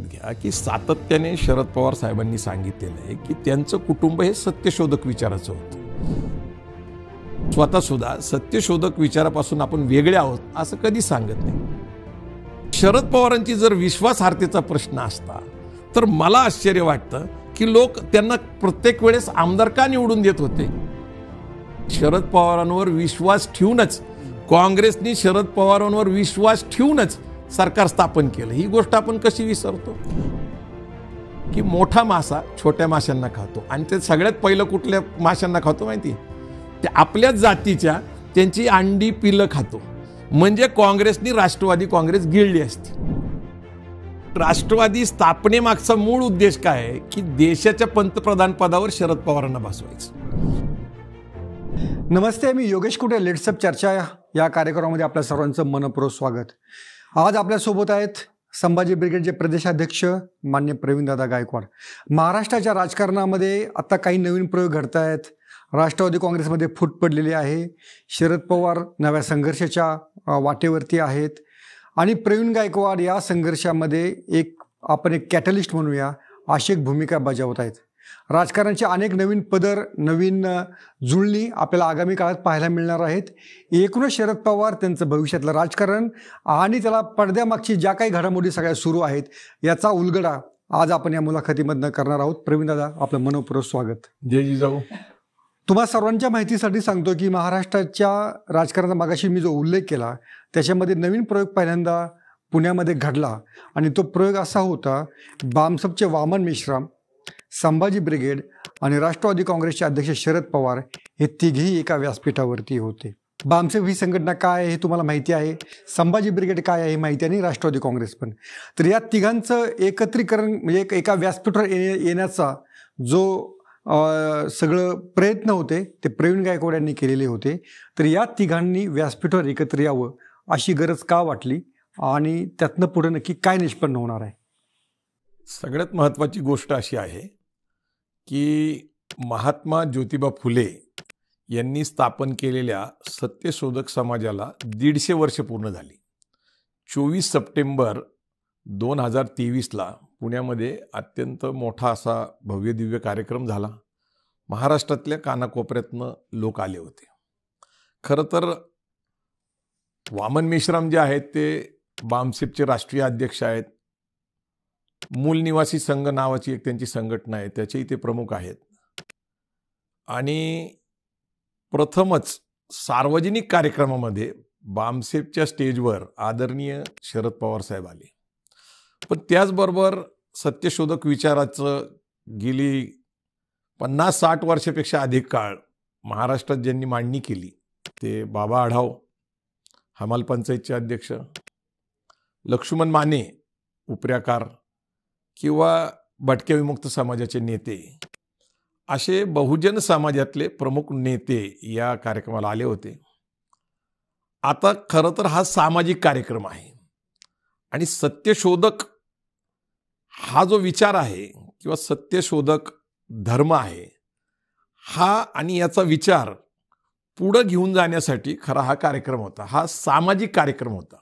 घ्या की सातत्याने शरद पवार साहेबांनी सांगितलेलं आहे की त्यांचं कुटुंब हे सत्यशोधक विचाराचं होतं. स्वतः सुद्धा सत्यशोधक विचारापासून आपण वेगळे आहोत असं कधी सांगत नाही. शरद पवारांची जर विश्वासार्हतेचा प्रश्न असता तर मला आश्चर्य वाटतं की लोक त्यांना प्रत्येक वेळेस आमदार का निवडून देत होते? शरद पवारांवर विश्वास ठेवूनच काँग्रेसनी शरद पवारांवर विश्वास ठेवूनच सरकार स्थापन केलं. ही गोष्ट आपण कशी विसरतो? की मोठा मासा छोट्या माशांना खातो. आणि ते सगळ्यात पहिलं कुठल्या माशांना खातो माहिती? ते आपल्याच जातीच्या त्यांची अंडी पिलं खातो. म्हणजे काँग्रेसनी राष्ट्रवादी काँग्रेस गिळली असती. राष्ट्रवादी स्थापनेमागचा मूळ उद्देश काय आहे? की देशाच्या पंतप्रधान पदावर शरद पवारांना बसवायचं. नमस्ते मी योगेश कुटे. लेट्सअप चर्चा या कार्यक्रमामध्ये आपल्या सर्वांचं मनपूर्वक स्वागत. आज आपल्यासोबत आहेत संभाजी ब्रिगेडचे प्रदेशाध्यक्ष मान्य प्रवीणदादा गायकवाड. महाराष्ट्राच्या राजकारणामध्ये आता काही नवीन प्रयोग घडत आहेत राष्ट्रवादी काँग्रेसमध्ये फूट पडलेली आहे. शरद पवार नव्या संघर्षाच्या वाटेवरती आहेत. आणि प्रवीण गायकवाड या संघर्षामध्ये एक आपण एक कॅटलिस्ट म्हणूया अशी एक भूमिका बजावत आहेत. राजकारणाचे अनेक नवीन पदर नवीन जुळणी आपल्याला आगामी काळात पाहायला मिळणार आहेत. एकूणच शरद पवार त्यांचं भविष्यातलं राजकारण आणि त्याला पडद्यामागची ज्या काही घडामोडी सगळ्या सुरू आहेत याचा उलगडा आज आपण या मुलाखतीमधनं करणार आहोत. प्रवीण दादा आपलं मनपूर्वक स्वागत. जय जिजाऊ. तुम्हा सर्वांच्या माहितीसाठी सांगतो की महाराष्ट्राच्या राजकारणाचा मागाशी मी जो उल्लेख केला त्याच्यामध्ये नवीन प्रयोग पहिल्यांदा पुण्यामध्ये घडला आणि तो प्रयोग असा होता बामसपचे वामन मेश्राम संभाजी ब्रिगेड आणि राष्ट्रवादी काँग्रेसचे अध्यक्ष शरद पवार हे तिघेही एका व्यासपीठावरती होते. बामसेफ ही संघटना काय आहे हे तुम्हाला माहिती आहे? संभाजी ब्रिगेड काय आहे हे माहिती आणि राष्ट्रवादी काँग्रेस पण. तर या तिघांचं एकत्रीकरण म्हणजे एक एका व्यासपीठावर ये येण्याचा जो सगळं प्रयत्न होते ते प्रवीण गायकवाड यांनी केलेले होते. तर या तिघांनी व्यासपीठावर एकत्र यावं अशी गरज का वाटली? आणि त्यातनं पुढे नक्की काय निष्पन्न होणार आहे? सगळ्यात महत्त्वाची गोष्ट अशी आहे की महात्मा ज्योतिबा फुले यांनी स्थापन केलेल्या सत्यशोधक समाजाला दीडशे वर्ष पूर्ण झाली. चोवीस सप्टेंबर दोन हजार तेवीसला पुण्यामध्ये अत्यंत मोठा असा भव्य दिव्य कार्यक्रम झाला. महाराष्ट्रातल्या कानाकोपऱ्यातनं लोक आले होते. खरं तर वामन मेश्राम जे आहेत ते बामसेपचे राष्ट्रीय अध्यक्ष आहेत. मूल निवासी संघ नावाची एक त्यांची संघटना आहे त्याचेही ते प्रमुख आहेत. आणि प्रथमच सार्वजनिक कार्यक्रमामध्ये बामसेपच्या स्टेजवर आदरणीय शरद पवार साहेब आले. पण त्याचबरोबर सत्यशोधक विचाराचं गेली पन्नास साठ वर्षापेक्षा अधिक काळ महाराष्ट्रात ज्यांनी मांडणी केली ते बाबा आढाव हमाल पंचायतचे अध्यक्ष लक्ष्मण माने उपऱ्याकार किंवा भटक्या विमुक्त समाजाचे नेते. असे बहुजन समाजातले प्रमुख नेते या कार्यक्रमाला आले होते. आता खरं तर हा सामाजिक कार्यक्रम आहे. आणि सत्यशोधक हा जो विचार आहे किंवा सत्यशोधक धर्म आहे हा आणि याचा विचार पुढं घेऊन जाण्यासाठी खरा हा कार्यक्रम होता. हा सामाजिक कार्यक्रम होता.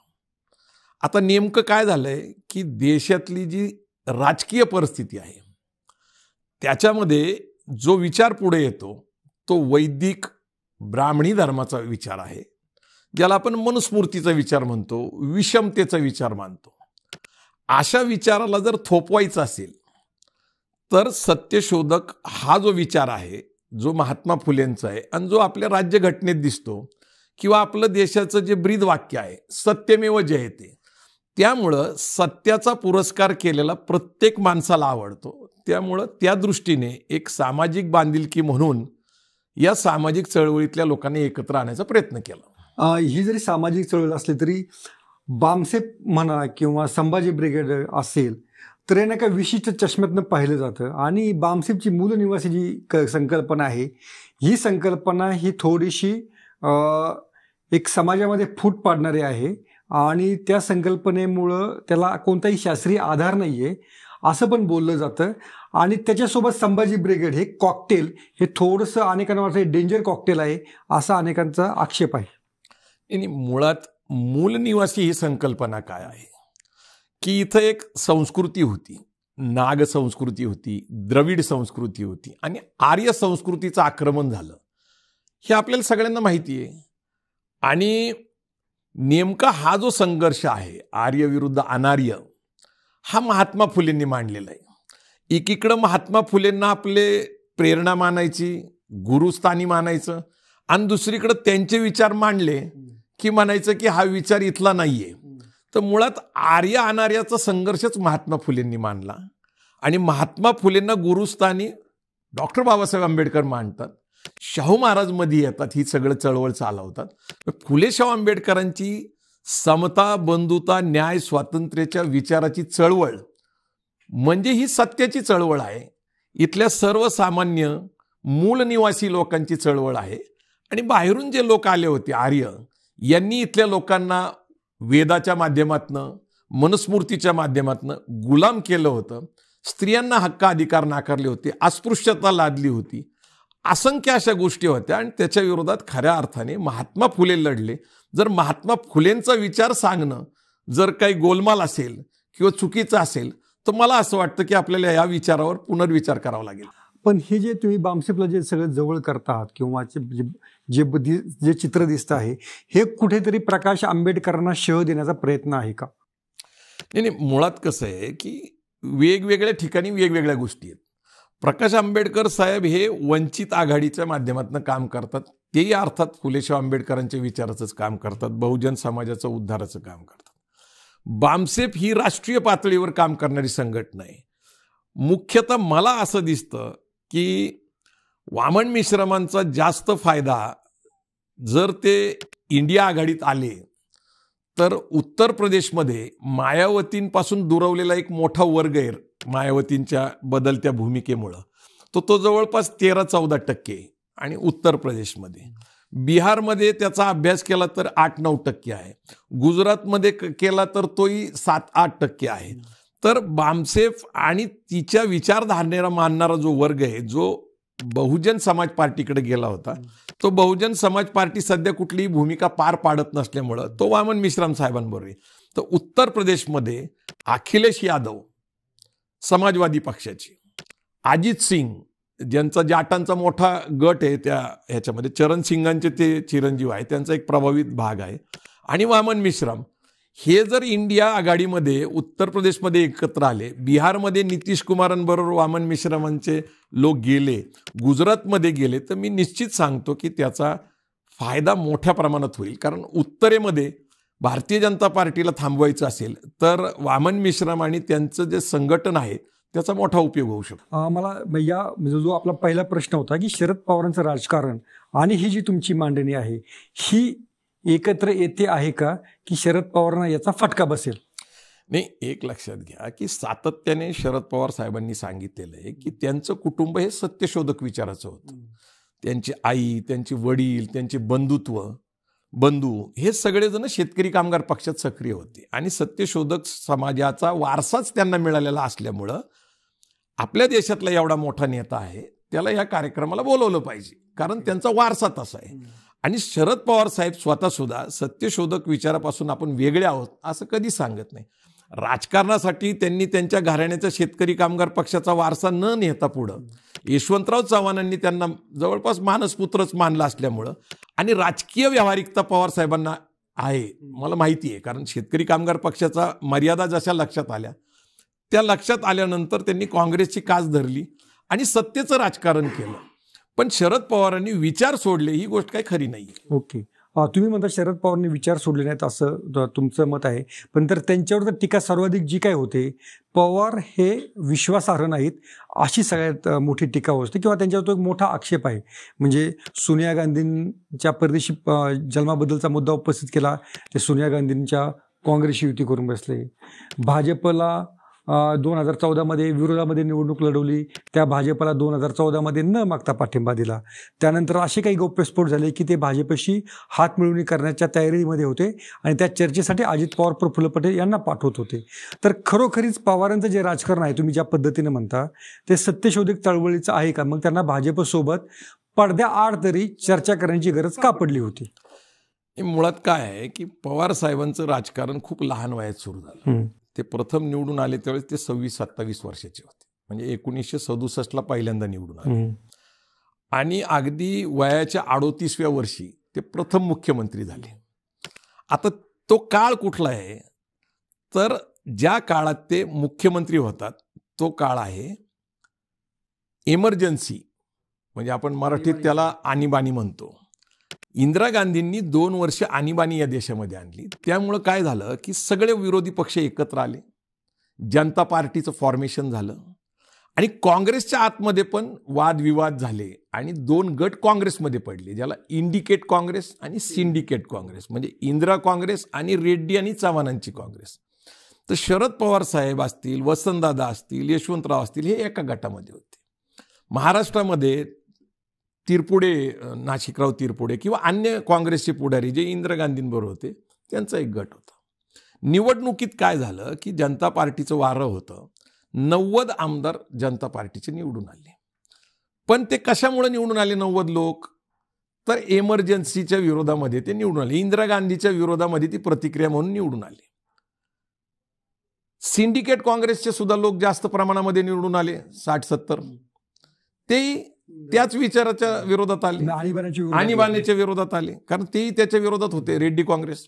आता नेमकं काय झालंय की देशातली जी राजकीय परिस्थिती आहे. त्याच्यामध्ये जो विचार पुढे येतो तो वैदिक ब्राह्मणी धर्माचा विचार आहे. ज्याला आपण मनुस्मूर्तीचा विचार म्हणतो विषमतेचा विचार मानतो. अशा विचाराला जर थोपवायचा असेल तर सत्यशोधक हा जो विचार आहे जो महात्मा फुलेंचा आहे आणि जो आपल्या राज्यघटनेत दिसतो किंवा आपलं देशाचं जे ब्रीद वाक्य आहे सत्यमेव जयते. त्यामुळं सत्याचा पुरस्कार केलेला प्रत्येक माणसाला आवडतो. त्यामुळं त्या दृष्टीने एक सामाजिक बांधिलकी म्हणून या सामाजिक चळवळीतल्या लोकांनी एकत्र आणायचा प्रयत्न केला. ही जरी सामाजिक चळवळ असली तरी बामसेप म्हणा किंवा संभाजी ब्रिगेड असेल तर यांना एका विशिष्ट चष्म्यातनं पाहिलं जातं. आणि बामसेपची मूल निवासी जी क संकल्पना आहे ही संकल्पना ही थोडीशी एक समाजामध्ये फूट पाडणारी आहे. आणि त्या संकल्पनेमुळं त्याला कोणताही शास्त्रीय आधार नाही आहे असं पण बोललं जातं. आणि त्याच्यासोबत संभाजी ब्रिगेड हे कॉकटेल हे थोडंसं अनेकांना वाटतं डेंजर कॉकटेल आहे असा अनेकांचा आक्षेप आहे. आणि मुळात मूलनिवासी ही संकल्पना काय आहे? की इथं एक संस्कृती होती नाग संस्कृती होती द्रविड संस्कृती होती आणि आर्य संस्कृतीचं आक्रमण झालं. हे आपल्याला सगळ्यांना माहिती आहे. आणि नेमका हा जो संघर्ष आहे आर्य विरुद्ध अनार्य हा महात्मा फुलेंनी मांडलेला आहे. एकीकडं महात्मा फुलेंना आपले प्रेरणा मानायची गुरुस्थानी मानायचं आणि दुसरीकडं त्यांचे विचार मांडले की म्हणायचं की हा विचार इथला नाहीये. तर मुळात आर्य अनार्याचा संघर्षच महात्मा फुलेंनी मांडला आणि महात्मा फुलेंना गुरुस्थानी डॉक्टर बाबासाहेब आंबेडकर मांडतात शाहू महाराजमध्ये येतात ही सगळं चळवळ चालवतात. फुले शाहू आंबेडकरांची समता बंधुता न्याय स्वातंत्र्याच्या विचाराची चळवळ म्हणजे ही सत्याची चळवळ आहे. इथल्या सर्वसामान्य मूळ निवासी लोकांची चळवळ आहे. आणि बाहेरून जे लोक आले होते आर्य यांनी इथल्या लोकांना वेदाच्या माध्यमातनं मनुस्मृतीच्या माध्यमातनं गुलाम केलं होतं. स्त्रियांना हक्क अधिकार नाकारले होते अस्पृश्यता लादली होती. असंख्य अशा गोष्टी होत्या आणि त्याच्या विरोधात खऱ्या अर्थाने महात्मा फुले लढले. जर महात्मा फुलेंचा विचार सांगणं जर काही गोलमाल असेल किंवा चुकीचं असेल तर मला असं वाटतं की आपल्याला या विचारावर पुनर्विचार करावा लागेल. पण हे जे तुम्ही बामसेपला जे सगळं जवळ करतात किंवा जे जे चित्र दिसतं आहे हे कुठेतरी प्रकाश आंबेडकरांना शह देण्याचा प्रयत्न आहे का? नाही नाही मुळात कसं आहे की वेगवेगळ्या ठिकाणी वेगवेगळ्या गोष्टी आहेत. प्रकाश आंबेडकर साहेब हे वंचित आघाडीच्या माध्यमातून काम करतात. तेही अर्थात फुलेशाह आंबेडकरांच्या विचाराचंच काम करतात. बहुजन समाजाचं उद्धाराचं काम करतात. बामसेप ही राष्ट्रीय पातळीवर काम करणारी संघटना आहे. मुख्यतः मला असं दिसतं की वामन मिश्रमांचा जास्त फायदा जर ते इंडिया आघाडीत आले तर उत्तर प्रदेशमध्ये मायावतींपासून दुरवलेला एक मोठा वर्ग आहे मायावतींच्या बदलत्या भूमिकेमुळं. तो तो जवळपास तेरा चौदा टक्के आणि उत्तर प्रदेशमध्ये. बिहारमध्ये त्याचा अभ्यास केला तर आठ नऊ टक्के आहे. गुजरातमध्ये केला तर तोही सात आठ टक्के आहे. तर बामसेफ आणि तिच्या विचारधारणेला मानणारा जो वर्ग आहे जो बहुजन समाज पार्टीकडे गेला होता तो बहुजन समाज पार्टी सध्या कुठलीही भूमिका पार पाडत नसल्यामुळं तो वामन मिश्राम साहेबांबरोबर आहे. तर उत्तर प्रदेशमध्ये अखिलेश यादव समाजवादी पक्षाची. अजित सिंग ज्यांचा जाटांचा मोठा गट आहे त्या ह्याच्यामध्ये चरण सिंगांचे ते चिरंजीव आहे त्यांचा एक प्रभावित भाग आहे. आणि वामन मिश्राम हे जर इंडिया आघाडीमध्ये उत्तर प्रदेशमध्ये एकत्र आले बिहारमध्ये नितीश कुमारांबरोबर वामन मिश्रामांचे लोक गेले गुजरातमध्ये गेले तर मी निश्चित सांगतो की त्याचा फायदा मोठ्या प्रमाणात होईल. कारण उत्तरेमध्ये भारतीय जनता पार्टीला थांबवायचं असेल तर वामन मिश्राम आणि त्यांचं जे संघटन आहे त्याचा मोठा उपयोग होऊ शकतो. मला या म्हणजे जो आपला पहिला प्रश्न होता की शरद पवारांचं राजकारण आणि ही जी तुमची मांडणी आहे ही एकत्र येते आहे का की शरद पवारांना याचा फटका बसेल? नाही एक लक्षात घ्या की सातत्याने शरद पवार साहेबांनी सांगितलेलं आहे की त्यांचं कुटुंब हे सत्यशोधक विचाराचं होतं. त्यांची आई त्यांचे वडील त्यांचे बंधुत्व बंधू हे सगळेजण शेतकरी कामगार पक्षात सक्रिय होते. आणि सत्यशोधक समाजाचा वारसाच त्यांना मिळालेला असल्यामुळं आपल्या देशातला एवढा मोठा नेता आहे त्याला या कार्यक्रमाला बोलवलं पाहिजे. कारण त्यांचा वारसा तसा आहे. आणि शरद पवार साहेब स्वतः सुद्धा सत्यशोधक विचारापासून आपण वेगळे आहोत असं कधी सांगत नाही. राजकारणासाठी त्यांनी त्यांच्या घराण्याच्या शेतकरी कामगार पक्षाचा वारसा न नेता पुढं यशवंतराव चव्हाणांनी त्यांना जवळपास मानसपुत्रच मानला असल्यामुळं आणि राजकीय व्यावहारिकता पवार साहेबांना आहे. मला माहिती आहे कारण शेतकरी कामगार पक्षाचा मर्यादा जशा लक्षात आल्या त्या लक्षात आल्यानंतर त्यांनी काँग्रेसची कास धरली आणि सत्तेचं राजकारण केलं. पण शरद पवारांनी विचार सोडले ही गोष्ट काही खरी नाही ओके. तुम्ही म्हणता शरद पवारांनी विचार सोडले नाहीत असं तुमचं मत आहे. पण तर त्यांच्यावर तर टीका सर्वाधिक जी काय होते पवार हे विश्वासार्ह नाहीत अशी सगळ्यात मोठी टीका होते किंवा त्यांच्यावर तो एक मोठा आक्षेप आहे. म्हणजे सोनिया गांधींच्या परदेशी जन्माबद्दलचा मुद्दा उपस्थित केला ते सोनिया गांधींच्या काँग्रेसशी युती करून बसले. भाजपला दोन हजार चौदामध्ये विरोधामध्ये निवडणूक लढवली. त्या भाजपला दोन हजार चौदामध्ये न मागता पाठिंबा दिला. त्यानंतर असे काही गौप्यस्फोट झाले की ते भाजपशी हात मिळवणी करण्याच्या तयारीमध्ये होते आणि त्या चर्चेसाठी अजित पवार प्रफुल्ल पटेल यांना पाठवत होते. तर खरोखरीच पवारांचं जे राजकारण आहे तुम्ही ज्या पद्धतीने म्हणता ते सत्यशोधिक चळवळीचं आहे का? मग त्यांना भाजपसोबत पडद्या आड तरी चर्चा करण्याची गरज का पडली होती? मुळात काय आहे की पवार साहेबांचं राजकारण खूप लहान वयात सुरू झालं. ते प्रथम निवडून आले त्यावेळेस ते सव्वीस सत्तावीस वर्षाचे होते. म्हणजे एकोणीसशे सदुसष्टला पहिल्यांदा निवडून आले. आणि अगदी वयाच्या अडोतीसव्या वर्षी ते प्रथम मुख्यमंत्री झाले. आता तो काळ कुठला आहे? तर ज्या काळात ते मुख्यमंत्री होतात तो काळ आहे एमर्जन्सी म्हणजे आपण मराठीत त्याला आणीबाणी म्हणतो. इंदिरा गांधींनी दोन वर्ष आणीबाणी या देशामध्ये आणली. त्यामुळं काय झालं की सगळे विरोधी पक्ष एकत्र आले. जनता पार्टीचं फॉर्मेशन झालं. आणि काँग्रेसच्या आतमध्ये पण वादविवाद झाले आणि दोन गट काँग्रेसमध्ये पडले ज्याला इंडिकेट काँग्रेस आणि सिंडिकेट काँग्रेस म्हणजे इंदिरा काँग्रेस आणि रेड्डी आणि चव्हाणांची काँग्रेस. तर शरद पवार साहेब असतील वसंतदादा असतील यशवंतराव असतील हे एका गटामध्ये होते. महाराष्ट्रामध्ये तिरपुडे नाशिकराव तिरपुडे किंवा अन्य काँग्रेसचे पुढारी जे इंदिरा गांधींबरोबर होते त्यांचा एक गट होता. निवडणुकीत काय झालं की जनता पार्टीचं वारं होतं. नव्वद आमदार जनता पार्टीचे निवडून आले. पण ते कशामुळे निवडून आले नव्वद लोक? तर एमर्जन्सीच्या विरोधामध्ये ते निवडून आले. इंदिरा गांधीच्या विरोधामध्ये ती प्रतिक्रिया म्हणून निवडून आले. सिंडिकेट काँग्रेसचे सुद्धा लोक जास्त प्रमाणामध्ये निवडून आले साठ सत्तर. ते त्याच विचाराच्या विरोधात आले. आणीबाणीच्या विरोधात आले. कारण तेही त्याच्या विरोधात होते रेड्डी काँग्रेस.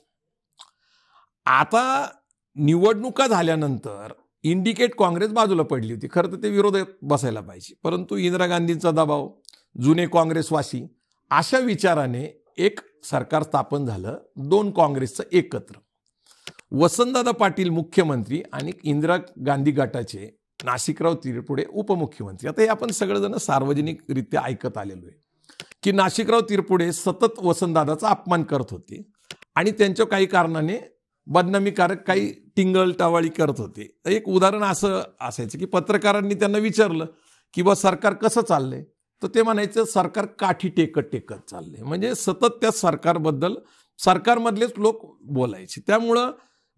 आता निवडणुका झाल्यानंतर इंडिकेट काँग्रेस बाजूला पडली होती. खरं तर ते विरोधात बसायला पाहिजे. परंतु इंदिरा गांधींचा दबाव जुने काँग्रेसवासी अशा विचाराने एक सरकार स्थापन झालं दोन काँग्रेसचं एकत्र. वसंतदादा पाटील मुख्यमंत्री आणि इंदिरा गांधी गटाचे नाशिकराव तिरपुडे उपमुख्यमंत्री. आता हे आपण सगळेजण सार्वजनिकरित्या ऐकत आलेलो आहे. की नाशिकराव तिरपुडे सतत वसंतदादाचा अपमान करत होते आणि त्यांच्या काही कारणाने बदनामीकारक काही टिंगलटावाळी करत होते. एक उदाहरण असं असायचं की पत्रकारांनी त्यांना विचारलं की बा सरकार कसं चाललंय? तर ते म्हणायचं सरकार काठी टेकत टेकत चाललंय. म्हणजे सतत त्या सरकारबद्दल सरकारमधलेच लोक बोलायचे. त्यामुळं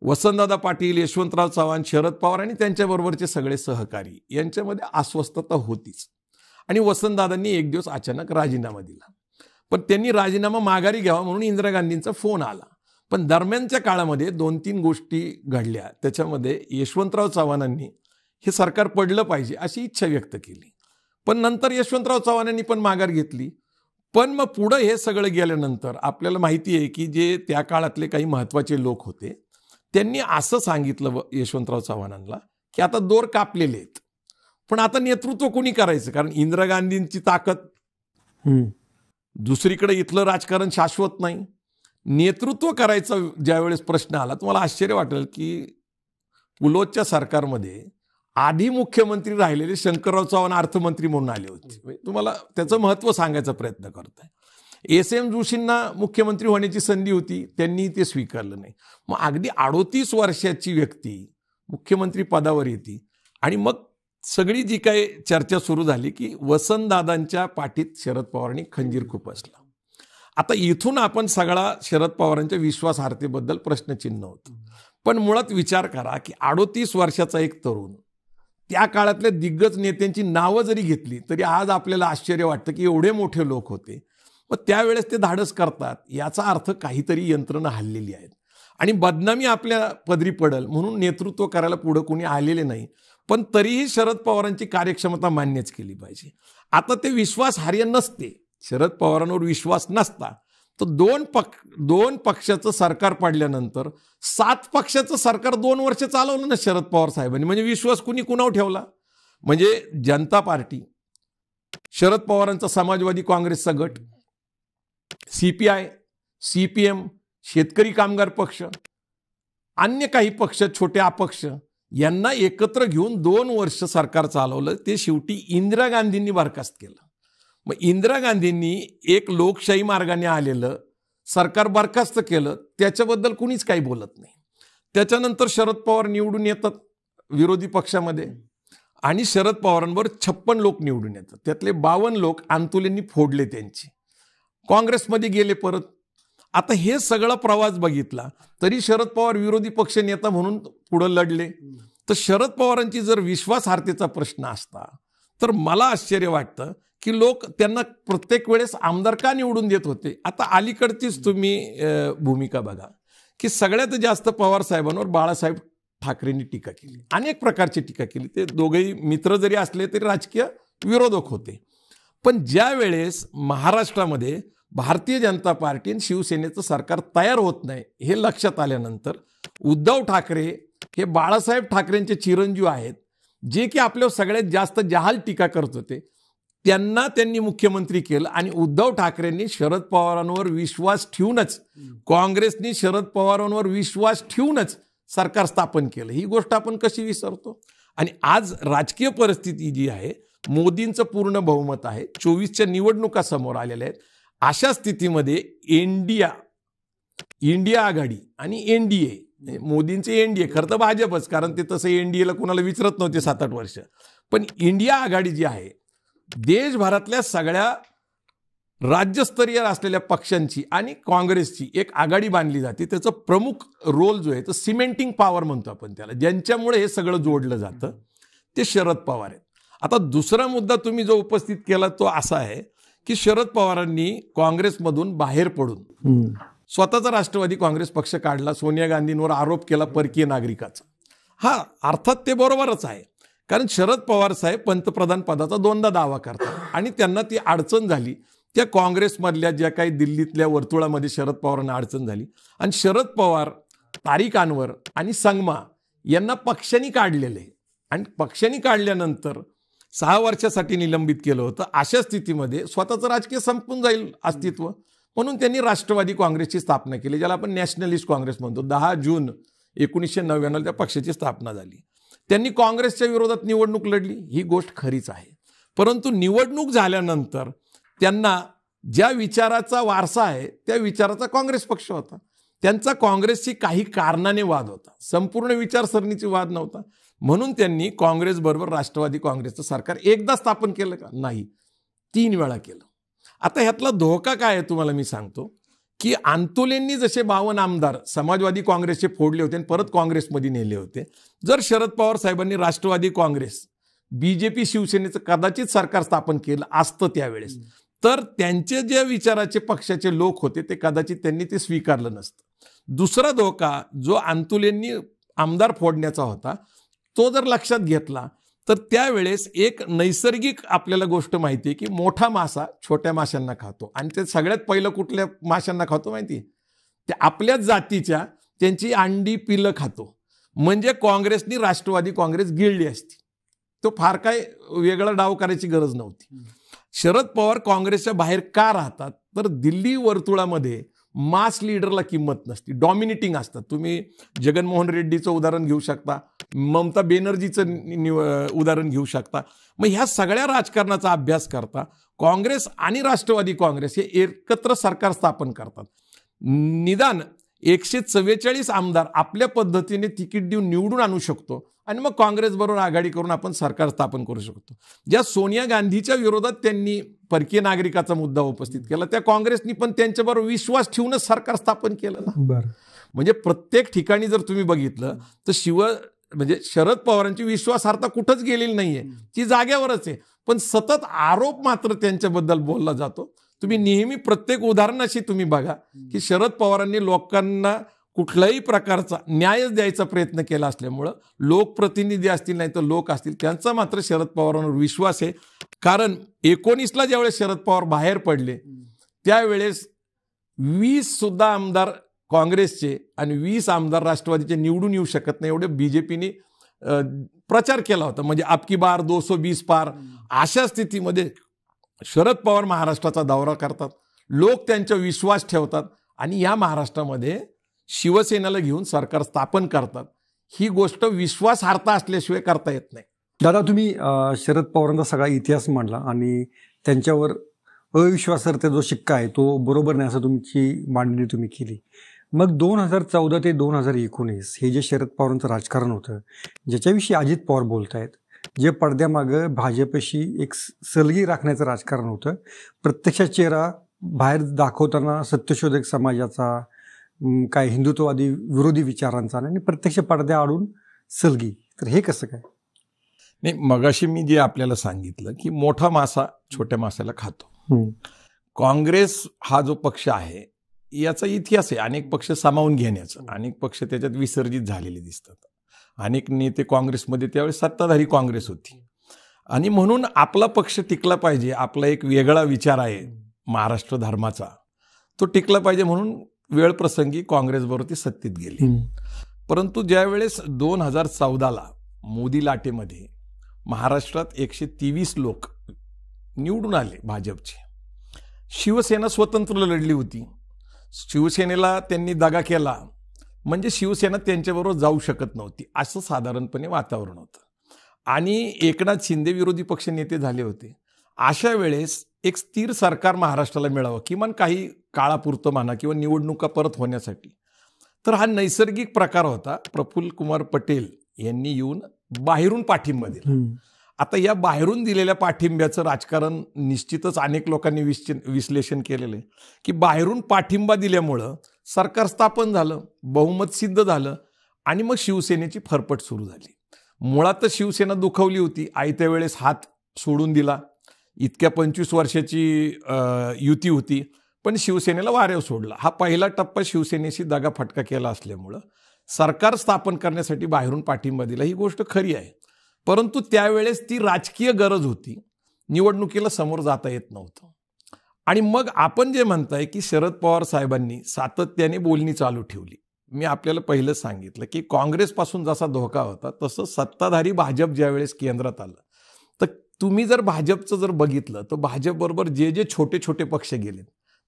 वसंतदादा पाटील यशवंतराव चव्हाण शरद पवार आणि त्यांच्याबरोबरचे सगळे सहकारी यांच्यामध्ये अस्वस्थता होतीच. आणि वसंतदादांनी एक दिवस अचानक राजीनामा दिला. पण त्यांनी राजीनामा माघारी घ्यावा म्हणून इंदिरा गांधींचा फोन आला. पण दरम्यानच्या काळामध्ये दोन तीन गोष्टी घडल्या. त्याच्यामध्ये यशवंतराव चव्हाणांनी हे सरकार पडलं पाहिजे अशी इच्छा व्यक्त केली. पण नंतर यशवंतराव चव्हाणांनी पण माघार घेतली. पण मग पुढं हे सगळं गेल्यानंतर आपल्याला माहिती आहे की जे त्या काळातले काही महत्त्वाचे लोक होते त्यांनी असं सांगितलं यशवंतराव चव्हाणांना की आता दोर कापलेले आहेत. पण आता नेतृत्व कोणी करायचं? कारण इंदिरा गांधींची ताकद दुसरीकडे इथलं राजकारण शाश्वत नाही. नेतृत्व करायचा ज्यावेळेस प्रश्न आला तुम्हाला आश्चर्य वाटेल की पुलोदच्या सरकारमध्ये आधी मुख्यमंत्री राहिलेले शंकरराव चव्हाण अर्थमंत्री म्हणून आले होते. तुम्हाला त्याचं महत्त्व सांगायचा प्रयत्न करताय. एस एम जोशींना मुख्यमंत्री होण्याची संधी होती त्यांनी ते स्वीकारलं नाही. मग अगदी अडोतीस वर्षाची व्यक्ती मुख्यमंत्री पदावर येते. आणि मग सगळी जी काही चर्चा सुरू झाली की वसंतदादांच्या पाठीत शरद पवारांनी खंजीर खुपसला. आता इथून आपण सगळा शरद पवारांच्या विश्वासार्हतेबद्दल प्रश्नचिन्ह होतं. पण मुळात विचार करा की अडोतीस वर्षाचा एक तरुण त्या काळातल्या दिग्गज नेत्यांची नावं जरी घेतली तरी आज आपल्याला आश्चर्य वाटतं की एवढे मोठे लोक होते. मग त्यावेळेस ते धाडस करतात. याचा अर्थ काहीतरी यंत्रणा हल्लेली आहेत. आणि बदनामी आपल्या पदरी पडल म्हणून नेतृत्व करायला पुढं कोणी आलेले नाही. पण तरीही शरद पवारांची कार्यक्षमता मान्यच केली पाहिजे. आता ते विश्वासार्ह नसते. शरद पवारांवर विश्वास नसता. तर दोन पक्ष दोन पक्षाचं सरकार पाडल्यानंतर सात पक्षाचं सरकार दोन वर्ष चालवलं ना शरद पवार साहेबांनी. म्हणजे विश्वास कुणी कुणावर ठेवला? म्हणजे जनता पार्टी. शरद पवारांचा समाजवादी काँग्रेसचा गट. C P I C P M Shetkari Kamgar Paksha अन्य काही पक्ष छोटे अपक्ष यांना एकत्र घेऊन दोन वर्ष सरकार चालवलं. ते शेवटी इंदिरा गांधींनी बरखास्त केलं. मग इंदिरा गांधींनी एक लोकशाही मार्गाने आलेलं सरकार बरखास्त केलं त्याच्याबद्दल कुणीच काही बोलत नाही. त्याच्यानंतर शरद पवार निवडून येतात विरोधी पक्षामध्ये. आणि शरद पवारांवर छप्पन लोक निवडून येतात. त्यातले बावन्न लोक आंतोलेंनी फोडले त्यांचे. काँग्रेसमध्ये गेले परत. आता हे सगळा प्रवास बघितला तरी शरद पवार विरोधी पक्ष नेता म्हणून पुढं लढले. तर शरद पवारांची जर विश्वासार्हतेचा प्रश्न असता तर मला आश्चर्य वाटतं की लोक त्यांना प्रत्येक वेळेस आमदार का निवडून देत होते? आता अलीकडचीच तुम्ही भूमिका बघा की सगळ्यात जास्त पवार साहेबांवर बाळासाहेब ठाकरेंनी टीका केली. अनेक प्रकारची टीका केली. ते दोघेही मित्र जरी असले तरी राजकीय विरोधक होते. पण ज्या वेळेस महाराष्ट्रामध्ये भारतीय जनता पार्टी आणि शिवसेनेचं सरकार तयार होत नाही हे लक्षात आल्यानंतर उद्धव ठाकरे हे बाळासाहेब ठाकरेंचे चिरंजीव आहेत जे की आपल्यावर सगळ्यात जास्त जहाल टीका करत होते. त्यांना त्यांनी मुख्यमंत्री केलं आणि उद्धव ठाकरेंनी शरद पवारांवर विश्वास ठेवूनच काँग्रेसनी शरद पवारांवर विश्वास ठेवूनच सरकार स्थापन केलं. ही गोष्ट आपण कशी विसरतो? आणि आज राजकीय परिस्थिती जी आहे मोदींचं पूर्ण बहुमत आहे. चोवीसच्या निवडणुका समोर आलेल्या आहेत. अशा स्थितीमध्ये इंडिया इंडिया आघाडी आणि एनडीए मोदींचे एनडीए खरं तर भाजपच कारण ते तसं एनडीएला कुणाला विचारत नव्हते सात आठ वर्ष. पण इंडिया आघाडी जी आहे देशभरातल्या सगळ्या राज्यस्तरीय असलेल्या पक्षांची आणि काँग्रेसची एक आघाडी बांधली जाते. त्याचं प्रमुख रोल जो आहे तो सिमेंटिंग पॉवर म्हणतो आपण त्याला. ज्यांच्यामुळे हे सगळं जोडलं जातं ते शरद पवार आहेत. आता दुसरा मुद्दा तुम्ही जो उपस्थित केला तो असा आहे की शरद पवारांनी काँग्रेसमधून बाहेर पडून स्वतःचा राष्ट्रवादी काँग्रेस पक्ष काढला सोनिया गांधींवर आरोप केला परकीय नागरिकाचा. हा अर्थात ते बरोबरच आहे. कारण शरद पवार साहेब पंतप्रधान पदाचा दोनदा दावा करतात आणि त्यांना ती अडचण झाली. त्या काँग्रेसमधल्या ज्या काही दिल्लीतल्या वर्तुळामध्ये शरद पवारांना अडचण झाली आणि शरद पवार तारिक अनवर आणि संगमा यांना पक्षांनी काढलेले. आहे आणि पक्षांनी काढल्यानंतर सहा वर्षासाठी निलंबित केलं होतं. अशा स्थितीमध्ये स्वतःचं राजकीय संपून जाईल अस्तित्व. म्हणून त्यांनी राष्ट्रवादी काँग्रेसची स्थापना केली ज्याला आपण नॅशनलिस्ट काँग्रेस म्हणतो. दहा जून एकोणीसशे नव्याण्णव त्या पक्षाची स्थापना झाली. त्यांनी काँग्रेसच्या विरोधात निवडणूक लढली. ही गोष्ट खरीच आहे. परंतु निवडणूक झाल्यानंतर त्यांना ज्या विचाराचा वारसा आहे त्या विचाराचा काँग्रेस पक्ष होता. त्यांचा काँग्रेसशी काही कारणाने वाद होता. संपूर्ण विचारसरणीची वाद नव्हता. म्हणून त्यांनी काँग्रेसबरोबर राष्ट्रवादी काँग्रेसचं सरकार एकदा स्थापन केलं का? नाही. तीन वेळा केलं. आता ह्यातला धोका काय आहे तुम्हाला मी सांगतो की आंतोलेंनी जसे बावन आमदार समाजवादी काँग्रेसचे फोडले होते आणि परत काँग्रेसमध्ये नेले होते जर शरद पवार साहेबांनी Rashtrawadi Congress B J P शिवसेनेचं कदाचित सरकार स्थापन केलं असतं त्यावेळेस तर त्यांचे जे विचाराचे पक्षाचे लोक होते ते कदाचित त्यांनी ते स्वीकारलं नसतं. दुसरा धोका जो आंतुलेंनी आमदार फोडण्याचा होता तो जर लक्षात घेतला तर त्यावेळेस एक नैसर्गिक आपल्याला गोष्ट माहिती आहे की मोठा मासा छोट्या माशांना खातो. आणि ते सगळ्यात पहिलं कुठल्या माशांना खातो माहिती? ते आपल्याच जातीच्या त्यांची अंडी पिलं खातो. म्हणजे काँग्रेसनी राष्ट्रवादी काँग्रेस गिळली असती. तो फार काय वेगळा डाव करायची गरज नव्हती. शरद पवार काँग्रेसच्या बाहेर का राहतात? तर दिल्ली वर्तुळामध्ये मास लीडरला किंमत नसती. डॉमिनेटिंग असतात. तुम्ही जगनमोहन रेड्डीचं उदाहरण घेऊ शकता. ममता बॅनर्जीचं उदाहरण घेऊ शकता. मग ह्या सगळ्या राजकारणाचा अभ्यास करता काँग्रेस आणि राष्ट्रवादी काँग्रेस हे एकत्र सरकार स्थापन करतात. निदान एकशे चव्वेचाळीस आमदार आपल्या पद्धतीने तिकीट देऊन निवडून आणू शकतो आणि मग काँग्रेसबरोबर आघाडी करून आपण सरकार स्थापन करू शकतो. ज्या सोनिया गांधीच्या विरोधात त्यांनी परकीय नागरिकाचा मुद्दा उपस्थित केला त्या काँग्रेसनी पण त्यांच्याबरोबर विश्वास ठेवूनच सरकार स्थापन केलं ना. बरं. म्हणजे प्रत्येक ठिकाणी जर तुम्ही बघितलं तर शिव म्हणजे शरद पवारांची विश्वासार्हता कुठंच गेलेली नाहीये. ती जाग्यावरच आहे. पण सतत आरोप मात्र त्यांच्याबद्दल बोलला जातो. तुम्ही नेहमी प्रत्येक उदाहरणाशी तुम्ही बघा की शरद पवारांनी लोकांना कुठल्याही प्रकारचा न्यायच द्यायचा प्रयत्न केला असल्यामुळं लोकप्रतिनिधी असतील नाही तर लोक असतील त्यांचा मात्र शरद पवारांवर विश्वास आहे. कारण एकोणीसला ज्यावेळेस शरद पवार बाहेर पडले त्यावेळेस वीस सुद्धा आमदार काँग्रेसचे आणि वीस आमदार राष्ट्रवादीचे निवडून येऊ शकत नाही एवढे बी जे पीने प्रचार केला होता. म्हणजे आपकी बार दोसो बीस पार अशा स्थितीमध्ये शरद पवार महाराष्ट्राचा दौरा करतात. लोक त्यांचा विश्वास ठेवतात आणि या महाराष्ट्रामध्ये शिवसेनेला घेऊन सरकार स्थापन करतात. ही गोष्ट विश्वासार्हता असल्याशिवाय करता येत नाही. दादा तुम्ही शरद पवारांचा सगळा इतिहास मांडला आणि त्यांच्यावर अविश्वासार्थ जो शिक्का आहे तो बरोबर नाही असं तुमची मांडणी तुम्ही केली. मग दोन हजार चौदा ते दोन हजार एकोणीस हे जे शरद पवारांचं राजकारण होतं ज्याच्याविषयी अजित पवार बोलत आहेत जे पडद्यामागं भाजपशी एक सलगी राखण्याचं राजकारण होतं प्रत्यक्षात चेहरा बाहेर दाखवताना सत्यशोधक समाजाचा काय हिंदुत्ववादी विरोधी विचारांचा आणि प्रत्यक्ष पडद्याआडून सलगी. तर हे कसं काय? नाही मगाशी मी जे आपल्याला सांगितलं की मोठा मासा छोट्या मासाला खातो. काँग्रेस हा जो पक्ष आहे याचा इतिहास आहे. अनेक पक्ष सामावून घेण्याचा. अनेक पक्ष त्याच्यात विसर्जित झालेले दिसतात. अनेक नेते काँग्रेसमध्ये त्यावेळेस सत्ताधारी काँग्रेस होती. आणि म्हणून आपला पक्ष टिकला पाहिजे आपला एक वेगळा विचार आहे महाराष्ट्र धर्माचा. तो टिकला पाहिजे म्हणून वेळ प्रसंगी काँग्रेसबरोबर ती सत्तेत गेली. परंतु ज्यावेळेस दोन हजार चौदाला मोदी लाटेमध्ये महाराष्ट्रात एकशे तेवीस लोक निवडून आले भाजपचे शिवसेना स्वतंत्र लढली होती. शिवसेनेला त्यांनी दगा केला. म्हणजे शिवसेना त्यांच्याबरोबर जाऊ शकत नव्हती. असं साधारणपणे वातावरण होतं. आणि एकनाथ शिंदे विरोधी पक्ष नेते झाले होते. अशा वेळेस एक स्थिर सरकार महाराष्ट्राला मिळावं किमान काही काळापुरतं म्हणा किंवा निवडणुका परत होण्यासाठी. तर हा नैसर्गिक प्रकार होता. प्रफुल्ल कुमार पटेल यांनी येऊन बाहेरून पाठिंबा दिला. आता या बाहेरून दिलेल्या पाठिंब्याचं राजकारण निश्चितच अनेक लोकांनी विश्लेषण केलेलं आहे. की बाहेरून पाठिंबा दिल्यामुळं सरकार स्थापन झालं बहुमत सिद्ध झालं आणि मग शिवसेनेची फरफट सुरू झाली. मुळातच शिवसेना दुखवली होती. आयत्या वेळेस हात सोडून दिला. इतक्या पंचवीस वर्षाची युती होती. पण शिवसेनेला वाऱ्याव सोडला. हा पहिला टप्पा शिवसेनेशी दगा फटका केला असल्यामुळं सरकार स्थापन करण्यासाठी बाहेरून पाठिंबा दिला. ही गोष्ट खरी आहे. परंतु त्यावेळेस ती राजकीय गरज होती. निवडणुकीला समोर जाता येत नव्हतं. आणि मग आपण जे म्हणताय की शरद पवार साहेबांनी सातत्याने बोलणी चालू ठेवली. मी आपल्याला पहिलं सांगितलं की काँग्रेसपासून जसा धोका होता तसं सत्ताधारी भाजप ज्यावेळेस केंद्रात आलं. तर तुम्ही जर भाजपचं जर बघितलं तर भाजपबरोबर जे जे छोटे छोटे पक्ष गेले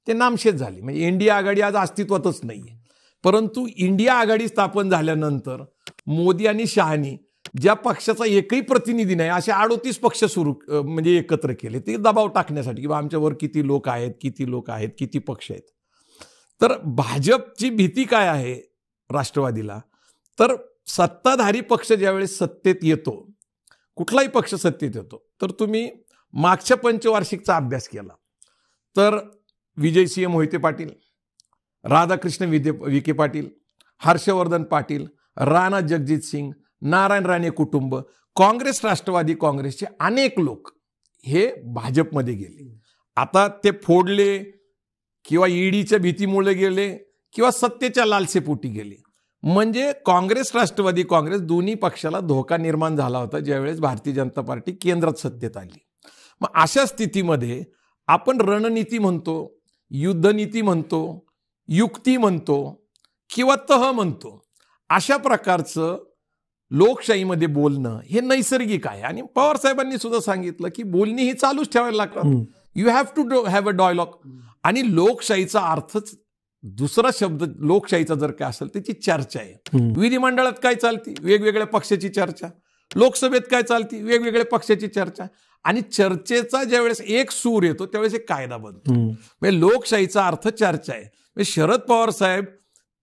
ते नामशेष झाले. म्हणजे इंडिया आघाडी आज अस्तित्वातच नाही परंतु इंडिया आघाडी स्थापन झाल्यानंतर मोदी आणि शहानी ज्या पक्षाचा एकही प्रतिनिधी नाही असे अडोतीस पक्ष सुरू म्हणजे एकत्र केले ते दबाव टाकण्यासाठी किंवा आमच्यावर किती लोक आहेत किती लोक आहेत किती पक्ष आहेत. तर भाजपची भीती काय आहे राष्ट्रवादीला? तर सत्ताधारी पक्ष ज्यावेळेस सत्तेत येतो कुठलाही पक्ष सत्तेत येतो तर तुम्ही मागच्या पंचवार्षिकचा अभ्यास केला. तर विजय सिंह मोहिते पाटील राधाकृष्ण विदे विखे पाटील हर्षवर्धन पाटील राणा जगजित सिंग नारायण राणे कुटुंब काँग्रेस राष्ट्रवादी काँग्रेसचे अनेक लोक हे भाजपमध्ये गेले. आता ते फोडले किंवा ईडीच्या भीतीमुळे गेले किंवा सत्तेच्या लालसेपोटी गेले. म्हणजे काँग्रेस राष्ट्रवादी काँग्रेस दोन्ही पक्षाला धोका निर्माण झाला होता ज्यावेळेस भारतीय जनता पार्टी केंद्रात सत्तेत आली. मग अशा स्थितीमध्ये आपण रणनीती म्हणतो युद्धनीती म्हणतो युक्ती म्हणतो किंवा तह म्हणतो अशा प्रकारचं लोकशाहीमध्ये बोलणं हे नैसर्गिक आहे. आणि पवार साहेबांनी सुद्धा सांगितलं की बोलणी ही चालूच ठेवायला लागतात. You have to have a dialogue आणि लोकशाहीचा अर्थच दुसरा शब्द लोकशाहीचा जर काय असेल त्याची चर्चा आहे. विधिमंडळात काय चालती? वेगवेगळ्या पक्षाची चर्चा. लोकसभेत काय चालती? वेगवेगळ्या पक्षाची चर्चा. आणि चर्चेचा ज्यावेळेस एक सूर येतो त्यावेळेस एक कायदा बनतो. म्हणजे लोकशाहीचा अर्थ चर्चा आहे. म्हणजे शरद पवार साहेब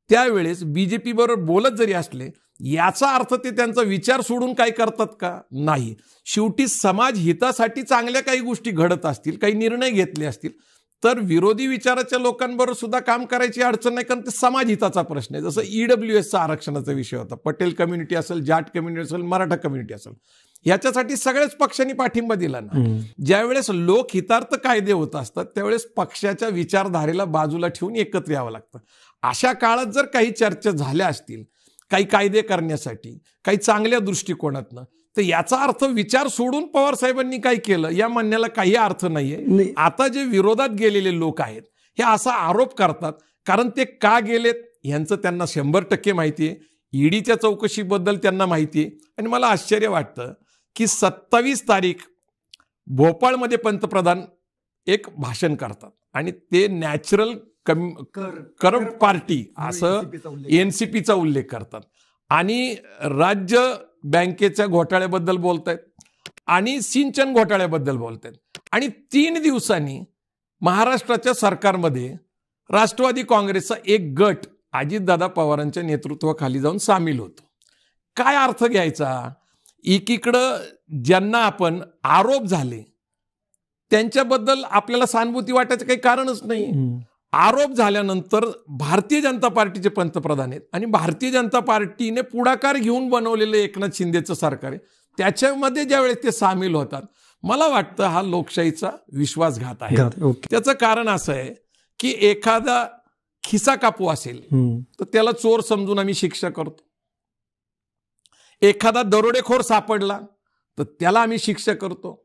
त्यावेळेस बीजेपी बरोबर बोलत जरी असले याचा अर्थ ते त्यांचा विचार सोडून काय करतात का? नाही. शेवटी समाज हितासाठी चांगल्या काही गोष्टी घडत असतील काही निर्णय घेतले असतील तर विरोधी विचाराच्या लोकांबरोबर सुद्धा काम करायची अडचण नाही कारण ते समाज हिताचा प्रश्न आहे. जसं ईडब्ल्यू एसचा आरक्षणाचा विषय होता. पटेल कम्युनिटी असेल जाट कम्युनिटी असेल मराठा कम्युनिटी असेल. याच्यासाठी सगळ्याच पक्षांनी पाठिंबा दिला ना. ज्यावेळेस लोकहितार्थ कायदे होत असतात त्यावेळेस पक्षाच्या विचारधारेला बाजूला ठेवून एकत्र यावं लागतं. अशा काळात जर काही चर्चा झाल्या असतील काही कायदे करण्यासाठी काही चांगल्या दृष्टिकोनातनं. तर याचा अर्थ विचार सोडून पवार साहेबांनी काय केलं? या म्हणण्याला काही अर्थ नाहीये. आता जे विरोधात गेलेले लोक आहेत हे असा आरोप करतात कारण ते का गेलेत यांचं त्यांना शंभर टक्के माहिती आहे ईडीच्या चौकशीबद्दल त्यांना माहिती आहे आणि मला आश्चर्य वाटतं की सत्तावीस तारीख भोपाळमध्ये पंतप्रधान एक भाषण करतात. आणि ते नॅचरल कम करप्ट पार्टी असं एन सी पीचा उल्लेख करतात. आणि राज्य बँकेच्या घोटाळ्याबद्दल बोलतायत आणि सिंचन घोटाळ्याबद्दल बोलतायत. आणि तीन दिवसांनी महाराष्ट्राच्या सरकारमध्ये राष्ट्रवादी काँग्रेसचा एक गट अजितदादा पवारांच्या नेतृत्वाखाली जाऊन सामील होतो. काय अर्थ घ्यायचा? एकीकडं ज्यांना आपण आरोप झाले त्यांच्याबद्दल आपल्याला सहानुभूती वाटायचं काही कारणच नाही. आरोप झाल्यानंतर भारतीय जनता पार्टीचे पंतप्रधान आहेत आणि भारतीय जनता पार्टीने पुढाकार घेऊन बनवलेलं एकनाथ शिंदेचं सरकार आहे. त्याच्यामध्ये ज्यावेळेस ते सामील होतात मला वाटतं हा लोकशाहीचा विश्वासघात आहे. त्याचं कारण असं आहे की एखादा खिसा कापू असेल तर त्याला चोर समजून आम्ही शिक्षा करतो. एखादा दरोडेखोर सापडला तर त्याला आम्ही शिक्षा करतो.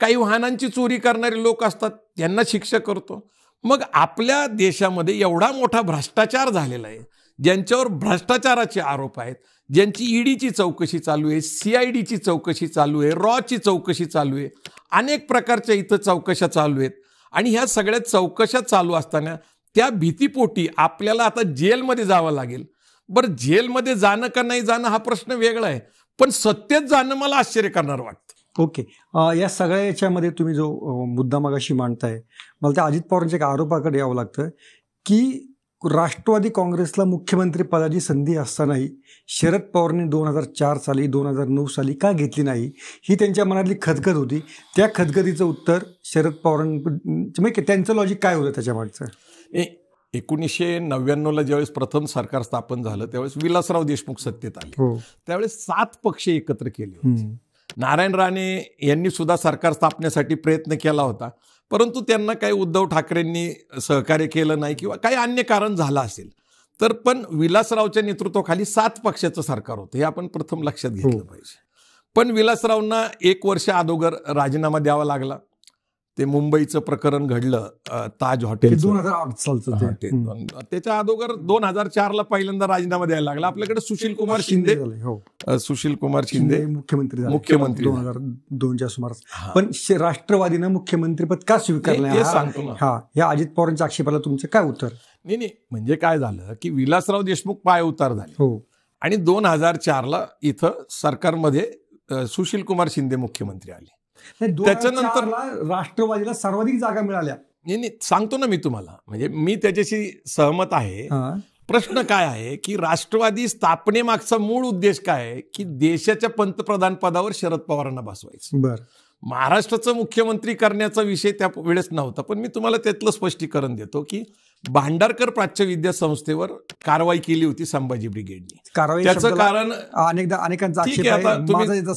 काही वाहनांची चोरी करणारे लोक असतात त्यांना शिक्षा करतो. मग आपल्या देशामध्ये एवढा मोठा भ्रष्टाचार झालेला आहे ज्यांच्यावर भ्रष्टाचाराचे आरोप आहेत ज्यांची ईडीची चौकशी चालू आहे सी आय डीची चौकशी चालू आहे रॉची चौकशी चालू आहे अनेक प्रकारच्या इथं चौकशा चालू आहेत. आणि ह्या सगळ्या चौकशा चालू असताना त्या भीतीपोटी आपल्याला आता जेलमध्ये जावं लागेल. बरं जेलमध्ये जाणं का नाही जाणं हा प्रश्न वेगळा आहे पण सत्तेत जाणं मला आश्चर्य करणार वाटतं. ओके. या सगळ्या याच्यामध्ये तुम्ही जो मुद्दा मगाशी मांडताय मला त्या अजित पवारांच्या एक आरोपाकडे यावं लागतं की राष्ट्रवादी काँग्रेसला मुख्यमंत्री पदाची संधी असतानाही शरद पवारांनी दोन हजार चार साली दोन हजार नऊ साली का घेतली नाही ही त्यांच्या मनातली खतखत होती. त्या खतखतीचं उत्तर शरद पवारांचं त्यांचं लॉजिक काय होतं त्याच्या मागचं? एकोणीसशे नव्याण्णवला ज्यावेळेस प्रथम सरकार स्थापन झालं त्यावेळेस विलासराव देशमुख सत्तेत आले. हो. त्यावेळेस सात पक्ष एकत्र केले होते. नारायण राणे यांनी सुद्धा सरकार स्थापनेसाठी प्रयत्न केला होता. परंतु त्यांना काही उद्धव ठाकरेंनी सहकार्य केलं नाही किंवा काही अन्य कारण झालं असेल. तर पण विलासरावच्या नेतृत्वाखाली सात पक्षाचं सरकार होतं. हे आपण प्रथम लक्षात घेतलं हो. पाहिजे. पण विलासरावना एक वर्ष अगोदर राजीनामा द्यावा लागला. ते मुंबईचं प्रकरण घडलं ताज हॉटेल दोन हजार आठ सालचं त्याच्या अगोदर दोन हजार चार ला पहिल्यांदा राजीनामा द्यायला लागला. आपल्याकडे सुशील कुमार शिंदे. हो. सुशील कुमार शिंदे मुख्यमंत्री मुख्यमंत्री. दोन हजार दोनच्या सुमारास. पण राष्ट्रवादीनं मुख्यमंत्रीपद का स्वीकारलं सांगतो हा या अजित पवारांच्या आक्षेपाला तुमचं काय उत्तर? नाही नाही. म्हणजे काय झालं की विलासराव देशमुख पाय उतार झाले. हो. आणि दोन हजार चारला इथं सरकारमध्ये सुशील कुमार शिंदे मुख्यमंत्री आले. त्याच्यानंतर राष्ट्रवादीला सर्वाधिक जागा मिळाल्या. नाही सांगतो ना मी तुम्हाला. म्हणजे मी त्याच्याशी सहमत आहे. प्रश्न काय आहे की राष्ट्रवादी स्थापनेमागचा मूळ उद्देश काय आहे की देशाच्या पंतप्रधान पदावर शरद पवारांना बसवायचं. बर. महाराष्ट्राचं मुख्यमंत्री करण्याचा विषय त्या वेळेस नव्हता पण मी तुम्हाला त्यातलं स्पष्टीकरण देतो की भांडारकर प्राच्य विद्या संस्थेवर कारवाई केली होती संभाजी ब्रिगेडनी. त्याचं कारण अनेकदा अनेकांचा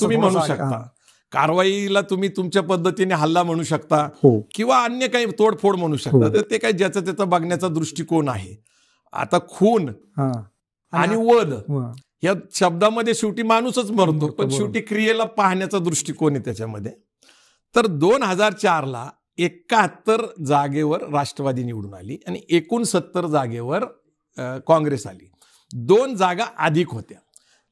तुम्ही म्हणू शकता. कारवाईला तुम्ही तुमच्या पद्धतीने हल्ला म्हणू शकता हो. किंवा अन्य काही तोडफोड म्हणू शकता. हो. तर ते काही ज्याचा त्याचा बघण्याचा दृष्टिकोन आहे. आता खून आणि वध या शब्दामध्ये शेवटी माणूसच मरतो पण शेवटी क्रियेला पाहण्याचा दृष्टिकोन आहे त्याच्यामध्ये. तर दोन हजार चारला एकाहत्तर जागेवर राष्ट्रवादी निवडून आली आणि एकोणसत्तर जागेवर काँग्रेस आली. दोन जागा अधिक होत्या.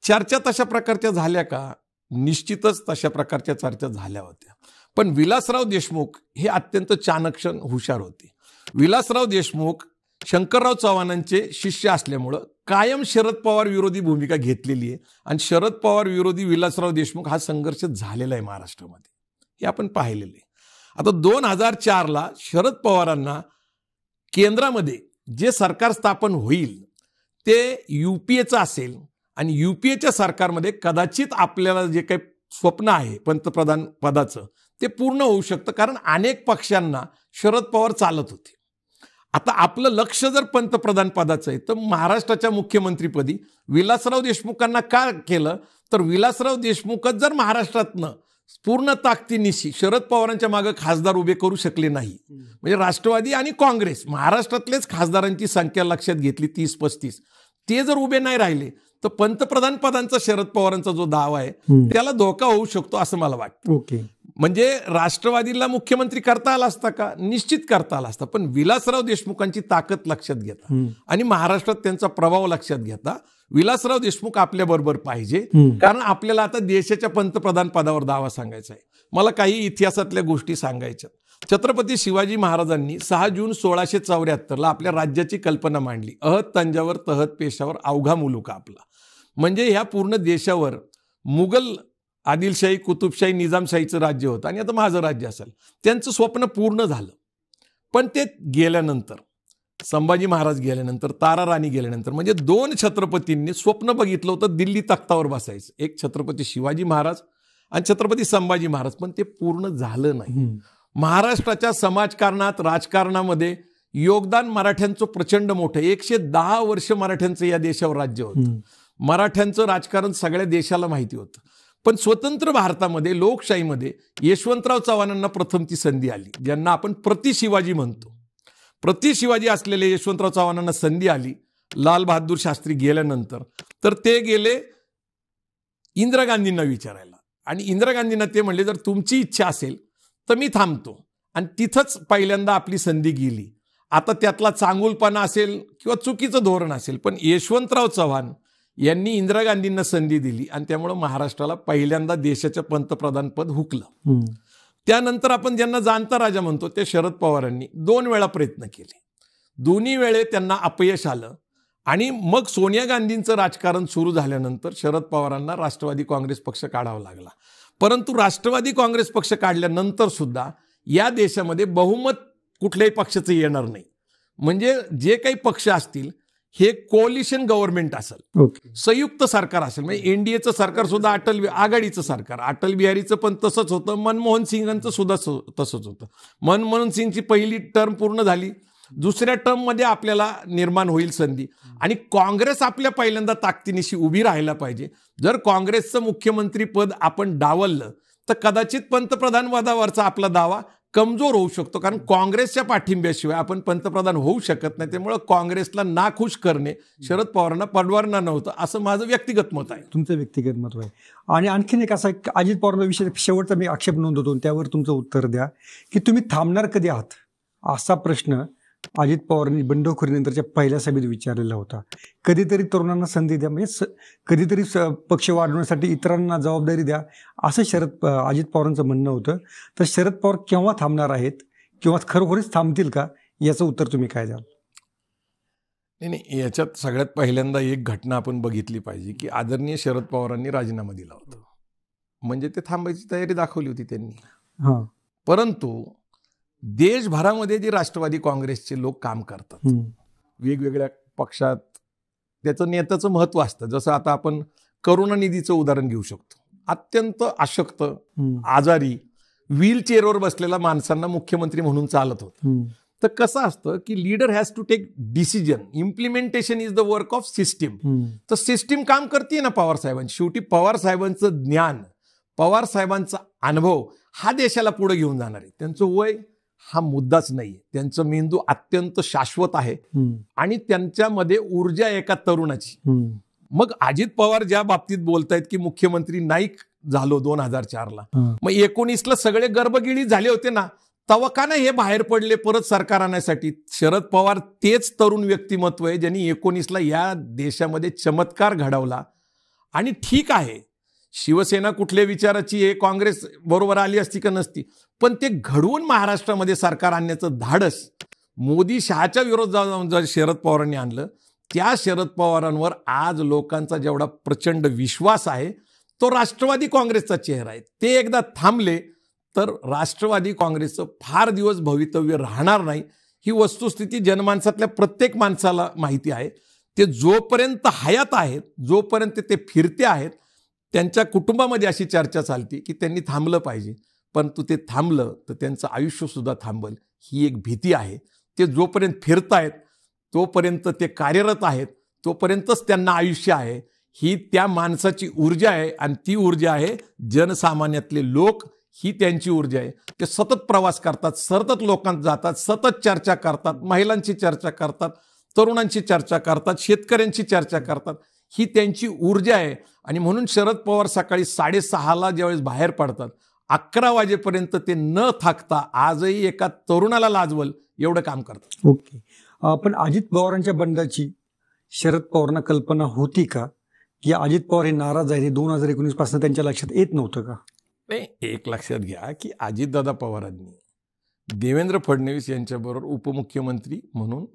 चर्चा तशा प्रकारच्या झाल्या का? निश्चितच तशा प्रकारच्या चर्चा झाल्या होत्या. पण विलासराव देशमुख हे अत्यंत चाणक्षण हुशार होते. विलासराव देशमुख शंकरराव चव्हाणांचे शिष्य असल्यामुळं कायम शरद पवार विरोधी भूमिका घेतलेली आहे आणि शरद पवार विरोधी विलासराव देशमुख हा संघर्ष झालेला आहे महाराष्ट्रामध्ये. हे आपण पाहिलेलं. आहे आता दोन हजार चारला शरद पवारांना केंद्रामध्ये जे सरकार स्थापन होईल ते यू पी एचं असेल आणि युपीएच्या सरकारमध्ये कदाचित आपल्याला जे काही स्वप्न आहे पंतप्रधान पदाचं ते पूर्ण होऊ शकतं. कारण अनेक पक्षांना शरद पवार चालत होते. आता आपलं लक्ष जर पंतप्रधान पदाचं आहे तर महाराष्ट्राच्या मुख्यमंत्रीपदी विलासराव देशमुखांना का केलं? तर विलासराव देशमुखच जर महाराष्ट्रातनं पूर्ण ताकदीनिशी शरद पवारांच्या मागे खासदार उभे करू शकले नाही म्हणजे राष्ट्रवादी आणि काँग्रेस महाराष्ट्रातलेच खासदारांची संख्या लक्षात घेतली तीस पस्तीस ते जर उभे नाही राहिले तर पंतप्रधान पदांचा शरद पवारांचा जो दावा आहे त्याला धोका होऊ शकतो असं मला वाटतं. ओके. म्हणजे राष्ट्रवादीला मुख्यमंत्री करता आला असता का? निश्चित करता आला असता. पण विलासराव देशमुखांची ताकद लक्षात घेता. आणि महाराष्ट्रात त्यांचा प्रभाव लक्षात घेता. विलासराव देशमुख आपल्या बरोबर पाहिजे कारण आपल्याला आता देशाच्या पंतप्रधान पदावर दावा सांगायचा आहे. मला काही इतिहासातल्या गोष्टी सांगायच्या छत्रपती शिवाजी महाराजांनी सहा जून सोळाशे चौऱ्याहत्तरला आपल्या राज्याची कल्पना मांडली. अहत तंजावर तहत पेशावर अवघा मुलुका आपला. म्हणजे ह्या पूर्ण देशावर मुघल आदिलशाही कुतुबशाही निजामशाहीचं राज्य होतं आणि आता माझं राज्य असेल. त्यांचं स्वप्न पूर्ण झालं. पण ते गेल्यानंतर संभाजी महाराज गेल्यानंतर तारा राणी गेल्यानंतर म्हणजे दोन छत्रपतींनी स्वप्न बघितलं होतं दिल्ली तख्तावर बसायचं. एक छत्रपती शिवाजी महाराज आणि छत्रपती संभाजी महाराज पण ते पूर्ण झालं नाही. महाराष्ट्राच्या समाजकारणात राजकारणामध्ये योगदान मराठ्यांचं प्रचंड मोठं. एकशे दहा वर्ष मराठ्यांचं या देशावर राज्य होतं. मराठ्यांचं राजकारण सगळ्या देशाला माहिती होतं. पण स्वतंत्र भारतामध्ये लोकशाहीमध्ये यशवंतराव चव्हाणांना प्रथम ती संधी आली ज्यांना आपण प्रति शिवाजी म्हणतो. प्रति शिवाजी असलेले यशवंतराव चव्हाणांना संधी आली लाल बहादूर शास्त्री गेल्यानंतर. तर ते गेले इंदिरा गांधींना विचारायला. आणि इंदिरा गांधींना ते म्हणले जर तुमची इच्छा असेल तर मी थांबतो. आणि तिथंच पहिल्यांदा आपली संधी गेली. आता त्यातला चांगुलपणा असेल किंवा चुकीचं धोरण असेल पण यशवंतराव चव्हाण यांनी इंदिरा गांधींना संधी दिली आणि त्यामुळं महाराष्ट्राला पहिल्यांदा देशाचं पंतप्रधानपद हुकलं. त्यानंतर आपण ज्यांना जाणता राजा म्हणतो ते शरद पवारांनी दोन वेळा प्रयत्न केले. दोन्ही वेळे त्यांना अपयश आलं आणि मग सोनिया गांधींचं राजकारण सुरू झाल्यानंतर शरद पवारांना राष्ट्रवादी काँग्रेस पक्ष काढावा लागला. परंतु राष्ट्रवादी काँग्रेस पक्ष काढल्यानंतर सुद्धा या देशामध्ये बहुमत कुठल्याही पक्षाचं येणार नाही. म्हणजे जे काही पक्ष असतील हे कोलिशन गव्हर्नमेंट असेल संयुक्त सरकार असेल म्हणजे एनडीएचं सरकार सुद्धा अटल आघाडीचं सरकार अटल बिहारीचं पण तसंच होतं मनमोहन सिंगांचं सुद्धा तसंच होतं. मनमोहन सिंगची पहिली टर्म पूर्ण झाली. दुसऱ्या टर्ममध्ये आपल्याला निर्माण होईल संधी. आणि काँग्रेस आपल्या पहिल्यांदा ताकदीनिशी उभी राहायला पाहिजे. जर काँग्रेसचं मुख्यमंत्री पद आपण डावललं तर कदाचित पंतप्रधान पदावरचा आपला दावा कमजोर होऊ शकतो. कारण काँग्रेसच्या पाठिंब्याशिवाय आपण पंतप्रधान होऊ शकत नाही. त्यामुळं काँग्रेसला नाखुश करणे शरद पवारांना परवानणार नव्हतं असं माझं व्यक्तिगत मत आहे. तुमचं व्यक्तिगत महत्त्व आहे आणि आणखीन एक असा अजित पवार विषय शेवटचा मी आक्षेप नोंदवतो त्यावर तुमचं उत्तर द्या की तुम्ही थांबणार कधी आहात? असा प्रश्न अजित पवारांनी बंडखोरीनंतरच्या पहिल्या सभेत विचारलेला होता. कधीतरी तरुणांना संधी द्या म्हणजे कधीतरी पक्ष वाढवण्यासाठी इतरांना जबाबदारी द्या असं शरद अजित पवारांचं म्हणणं होतं. तर शरद पवार केव्हा थांबणार आहेत? किंवा खरोखरीच थांबतील का? याचं उत्तर तुम्ही काय द्याल? नाही नाही याच्यात सगळ्यात पहिल्यांदा एक घटना आपण बघितली पाहिजे की आदरणीय शरद पवारांनी राजीनामा दिला होता. म्हणजे ते थांबायची तयारी दाखवली होती त्यांनी. हां. परंतु देशभरामध्ये जे राष्ट्रवादी काँग्रेसचे लोक काम करतात. वेगवेगळ्या पक्षात त्याचं नेत्याचं महत्त्व असतं जसं आता आपण करुणानिधीचं उदाहरण घेऊ शकतो अत्यंत अशक्त. आजारी व्हील चेअरवर बसलेल्या माणसांना मुख्यमंत्री म्हणून चालत होतं. तर कसं असतं की leader has to take decision implementation is the work of system. तर सिस्टीम काम करते ना पवार साहेबांची शेवटी पवार साहेबांचं ज्ञान पवार साहेबांचा अनुभव हा देशाला पुढे घेऊन जाणार आहे त्यांचं वय हा मुद्दाच नाहीये त्यांचं मेंदू अत्यंत शाश्वत आहे. आणि त्यांच्यामध्ये ऊर्जा एका तरुणाची. मग अजित पवार ज्या बाबतीत बोलतायत की मुख्यमंत्री नाईक झालो दोन हजार चारला. मग एकोणीसला सगळे गर्भगिळी झाले होते ना तेव्हा का नाही हे बाहेर पडले परत सरकार आणण्यासाठी शरद पवार तेच तरुण व्यक्तिमत्व आहे ज्यांनी एकोणीसला या देशामध्ये चमत्कार घडवला आणि ठीक आहे शिवसेना कुठल्या विचाराची आहे? काँग्रेस बरोबर आली असती का नसती? पण ते घडवून महाराष्ट्रामध्ये सरकार आणण्याचं धाडस मोदी शहाच्या विरोधात जाऊन जर शरद पवारांनी आणलं त्या शरद पवारांवर आज लोकांचा जेवढा प्रचंड विश्वास आहे तो राष्ट्रवादी काँग्रेसचा चेहरा आहे. ते एकदा थांबले तर राष्ट्रवादी काँग्रेसचं फार दिवस भवितव्य राहणार नाही. ही वस्तुस्थिती जनमानसातल्या प्रत्येक माणसाला माहिती आहे. ते जोपर्यंत हयात आहेत जोपर्यंत ते फिरते आहेत त्यांच्या कुटुंबामध्ये अशी चर्चा चालते की त्यांनी थांबलं पाहिजे. परंतु ते थांबलं तर त्यांचं आयुष्यसुद्धा थांबल. ही एक भीती आहे. ते जोपर्यंत फिरतायत तोपर्यंत ते कार्यरत आहेत तोपर्यंतच त्यांना आयुष्य आहे. ही त्या माणसाची ऊर्जा आहे आणि ती ऊर्जा आहे जनसामान्यातले लोक. ही त्यांची ऊर्जा आहे. ते सतत प्रवास करतात सतत लोकांत जातात सतत चर्चा करतात महिलांची चर्चा करतात तरुणांची चर्चा करतात शेतकऱ्यांची चर्चा करतात. ही त्यांची ऊर्जा आहे. आणि म्हणून शरद पवार सकाळी साडेसहाला ज्यावेळेस बाहेर पडतात अकरा वाजेपर्यंत ते न थाकता आजही एका तरुणाला लाजवल एवढं काम करतात. ओके. पण अजित पवारांच्या बंडाची शरद पवारांना कल्पना होती का? की अजित पवार हे नाराज आहे दोन हजार एकोणीसपासून त्यांच्या लक्षात येत नव्हतं का? नाही एक लक्षात घ्या की अजितदादा पवारांनी देवेंद्र फडणवीस यांच्याबरोबर उपमुख्यमंत्री म्हणून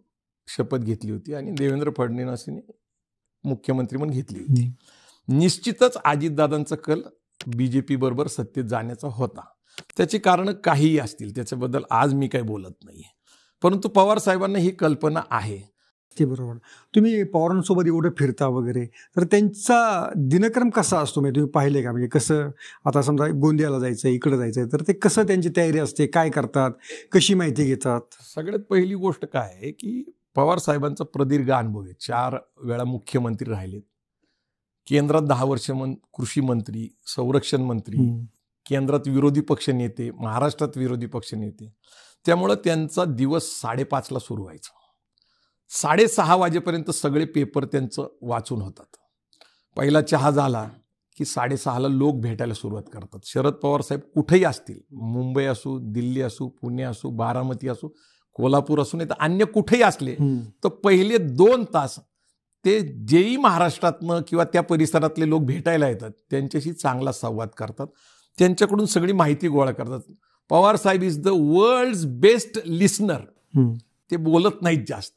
शपथ घेतली होती आणि देवेंद्र फडणवीसांनी मुख्यमंत्री म्हणून घेतली होती. निश्चितच अजितदादांचा कल बी जे पी बरोबर सत्तेत जाण्याचा होता. त्याची कारणं काहीही असतील त्याच्याबद्दल आज मी काही बोलत नाही परंतु पवार साहेबांना ही कल्पना आहे. ते बरोबर. तुम्ही पवारांसोबत एवढं फिरता वगैरे तर त्यांचा दिनक्रम कसा असतो? म्हणजे तुम्ही पाहिले का? म्हणजे कसं आता समजा गोंदियाला जायचं इकडं जायचं तर ते कसं त्यांची तयारी असते? काय करतात? कशी माहिती घेतात? सगळ्यात पहिली गोष्ट काय आहे की पवार साहेबांचा प्रदीर्घ अनुभव आहे. चार वेळा मुख्यमंत्री राहिलेत. केंद्रात दहा वर्ष मन कृषी मंत्री संरक्षण मंत्री केंद्रात विरोधी पक्ष नेते महाराष्ट्रात विरोधी पक्ष नेते. त्यामुळं त्यांचा दिवस साडेपाचला सुरू व्हायचा. साडेसहा वाजेपर्यंत सगळे पेपर त्यांचं वाचून होतात. पहिला चहा झाला की साडेसहाला लोक भेटायला सुरुवात करतात. शरद पवार साहेब कुठेही असतील मुंबई असू दिल्ली असू पुणे असू बारामती असू कोल्हापूर असू नाही तर अन्य कुठेही असले तर पहिले दोन तास ते जेही महाराष्ट्रातनं किंवा त्या परिसरातले लोक भेटायला येतात. त्यांच्याशी चांगला संवाद करतात. त्यांच्याकडून सगळी माहिती गोळा करतात. Pawar saheb is the world best listener ते बोलत नाहीत जास्त.